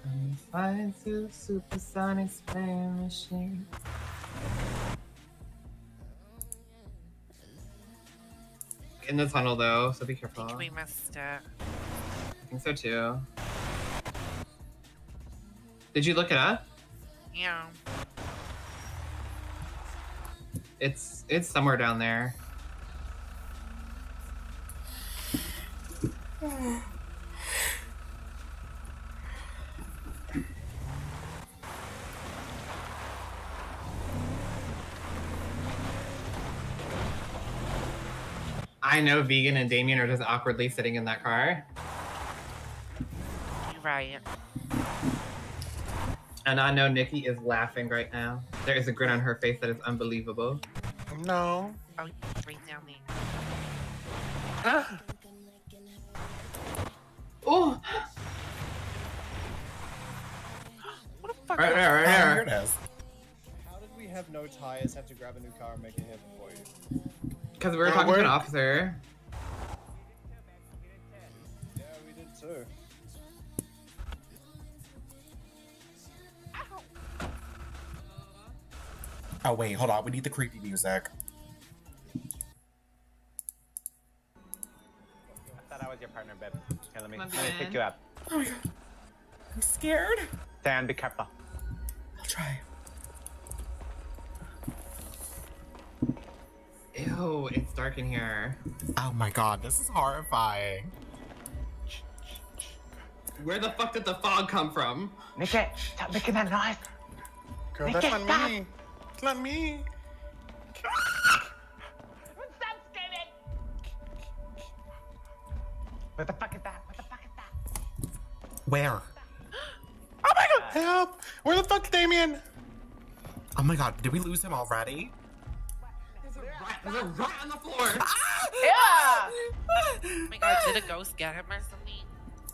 I'm flying to supersonic spraying machine. In the tunnel though, so be careful. I think we missed it. I think so too. Did you look it up? Yeah. It's it's somewhere down there. I know Vegan and Damien are just awkwardly sitting in that car. Right. And I know Nikki is laughing right now. There is a grin on her face that is unbelievable. No. Oh, right down there. (gasps) Ah. Oh! What the fuck? Right was- there, right there. here it is. How did we have no tires? Have to grab a new car and make it happen for you. Because we were talking to an officer. Yeah, we did too. Oh wait, hold on. We need the creepy music. I thought I was your partner, babe. Here, let me, let me pick you up. Oh my god. I'm scared. Dan, be careful. I'll try. Ew, it's dark in here. Oh my god, this is horrifying. Where the fuck did the fog come from? Nikki, stop making that noise. Girl, Nikki, that's not stop. me. It's not me. Stop screaming! What the fuck is that? What the fuck is that? Where? Oh my god, help! Where the fuck's Damien? Oh my god, did we lose him already? There's a rat, there's a rat on the floor. Yeah! Oh my god, did a ghost get him or something?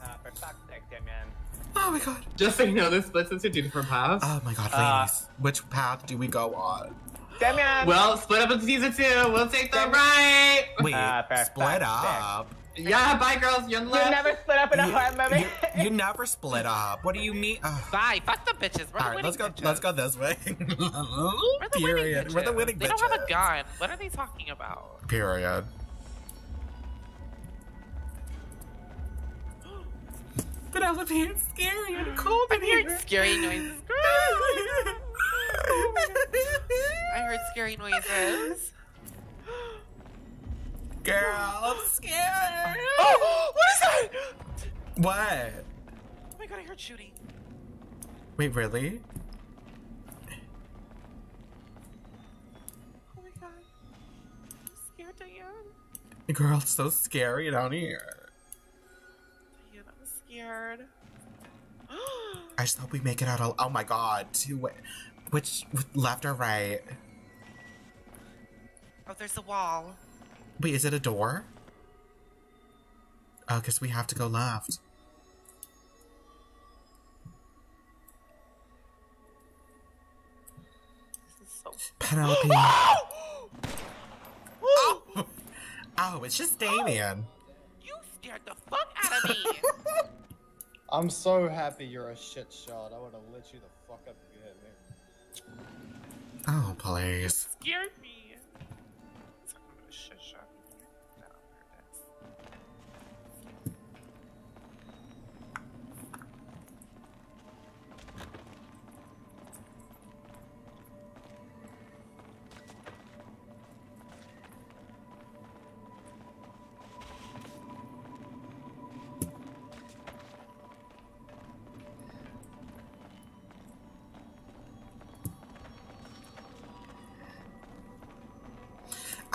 Uh, for fuck's sake, Damien. Oh my god. Just so you know, this splits into two different paths. Oh my god, Uh. Which path do we go on? Damien! well, split up into season two. We'll take the right. Wait, Uh, split fuck's up. Yeah, bye, girls. You're on the You never split up in a You, horror movie. you- you never split up. What do you mean? Ugh. Bye. Fuck the bitches. We're the All right, let's go. bitches. Let's go this way. (laughs) We're the Period. winning We're the bitches. winning They bitches. don't have a gun. What are they talking about? Period. (gasps) Penelope, it's scary and cold I'm hearing here. scary noises. (laughs) (laughs) I heard scary noises. Girl, I'm scared. Oh, what is that? What? Oh my god, I heard shooting. Wait, really? Oh my god. I'm scared, Diane. Girl, it's so scary down here. Diane, I'm scared. (gasps) I just hope we make it out. Al- oh my god. To wh- which left or right? Oh, there's a wall. Wait, is it a door? Oh, because we have to go left. So. Penelope. (gasps) Oh, oh, it's just Damien. (gasps) You scared the fuck out of me. (laughs) I'm so happy you're a shit shot. I would have lit you the fuck up if you hit me. Oh, please. scared me.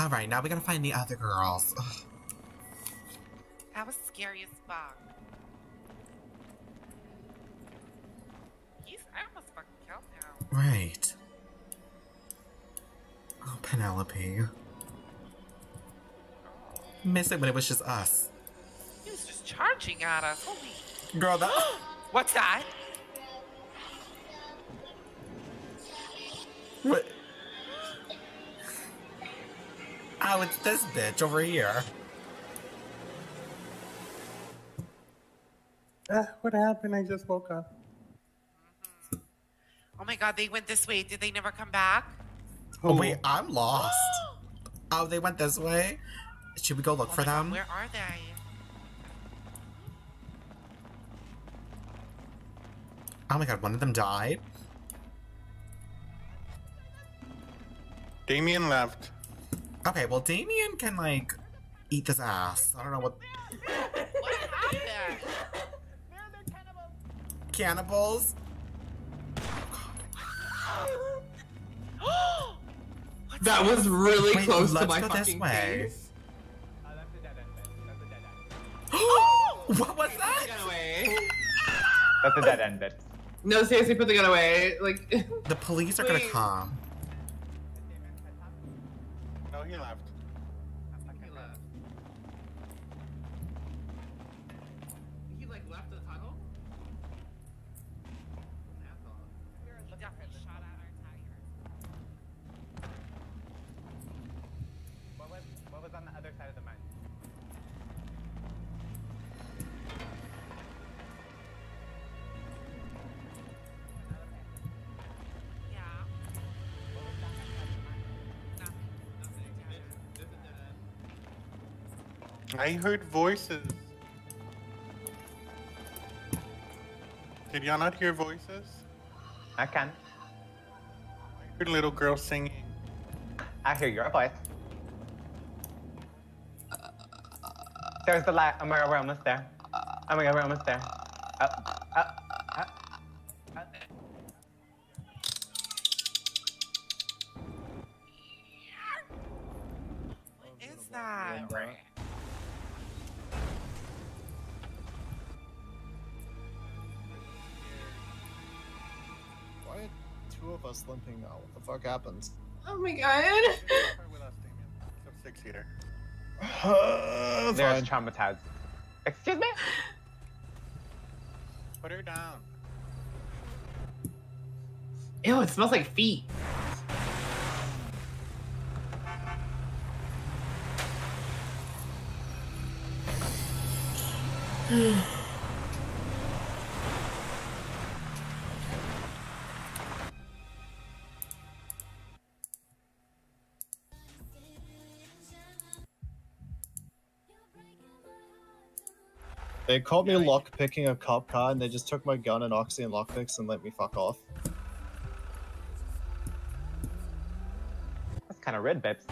All right, now we gotta find the other girls. Ugh. That was scary as fuck. He's I almost fucking killed him. Right. Oh, Penelope. Oh. Miss it when it was just us. He was just charging at us. Holy. Girl, that. (gasps) What's that? Oh, it's this bitch over here. Uh, what happened? I just woke up. Oh my god, they went this way. Did they never come back? Oh, wait, I'm lost. oh, they went this way? Should we go look Oh for my God, them? where are they? Oh my god, one of them died? Damien left. Okay, well, Damien can, like, eat this ass. I don't know what. What happened? Cannibals? (gasps) That was really Wait, close to let's my go this fucking way. face. (gasps) what was that? Get away. That's a dead end bit. No, seriously, put the gun away. Like, (laughs) The police are gonna come. No, he I heard voices. Did y'all not hear voices? I can. I heard little girl singing. I hear your voice. There's the light. Oh my god, we're almost there. Oh my god, we're almost there. Up, up, up. What is that? Why two us limping now? What the fuck happens? Oh my god. (laughs) Her with us, Damien. It's a six-seater. Uh, (sighs) There's fine. traumatized. Excuse me? Put her down. Ew, it smells like feet. (sighs) (sighs) They caught me lock picking a cop car and they just took my gun and oxy and lockpicks and let me fuck off. That's kind of red, babes.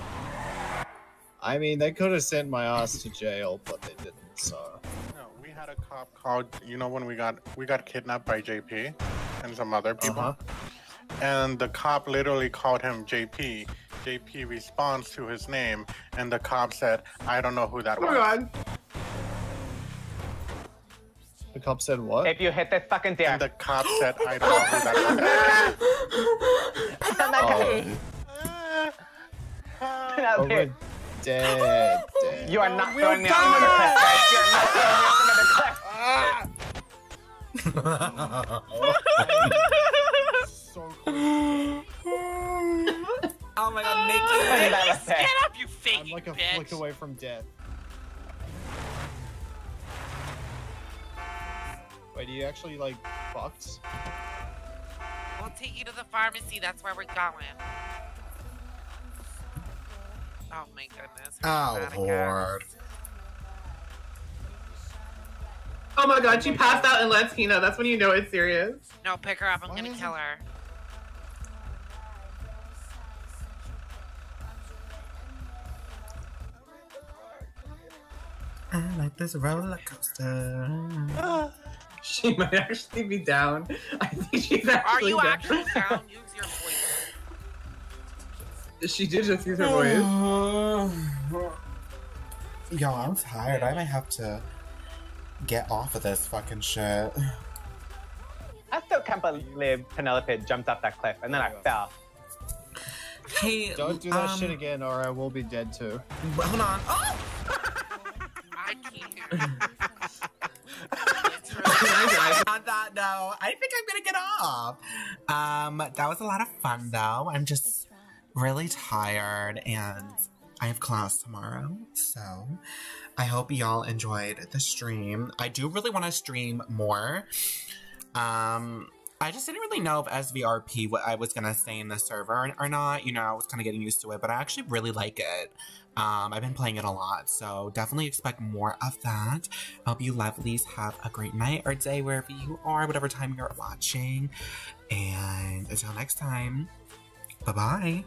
I mean, they could have sent my ass to jail, but they didn't. So No, we had a cop called. You know when we got we got kidnapped by JP and some other people, Uh-huh. and the cop literally called him JP. JP responds to his name, and the cop said, "I don't know who that Oh my was." god. Cop said what? If you hit this fucking deer, And the cop said, "I don't know who (laughs) that was." Oh, Now, (laughs) oh, here, we're dead, dead. you are not we're throwing me off another cliff, guys. You are not throwing me off another cliff. so (laughs) close. Oh my god, And Nikki! that was it. Get up, you I'm faking like a bitch! flick away from death. Wait, are you actually like fucked? We'll take you to the pharmacy. That's where we're going. Oh my goodness. her Oh, Lord. Oh my god, she passed out in Latina. That's when you know it's serious. No, pick her up. I'm Why gonna kill her. I like this roller coaster. Ah. (laughs) She might actually be down. I think she's actually Are actually you down. actually (laughs) down? Use your voice. She did just use her voice. (sighs) Y'all, I'm tired. I might have to get off of this fucking shit. I still can't believe Penelope jumped off that cliff and then I fell. Hey, Don't do that um, shit again, or I will be dead too. Hold on. Oh! I can't. (laughs) On that note, I think I'm gonna get off. Um, that was a lot of fun though. I'm just really tired and I have class tomorrow. So I hope y'all enjoyed the stream. I do really want to stream more. Um, I just didn't really know if SVRP what I was gonna say in the server or, or not. You know, I was kind of getting used to it, but I actually really like it. Um, I've been playing it a lot, so definitely expect more of that. I hope you lovelies have a great night or day wherever you are, whatever time you're watching. And until next time, bye bye.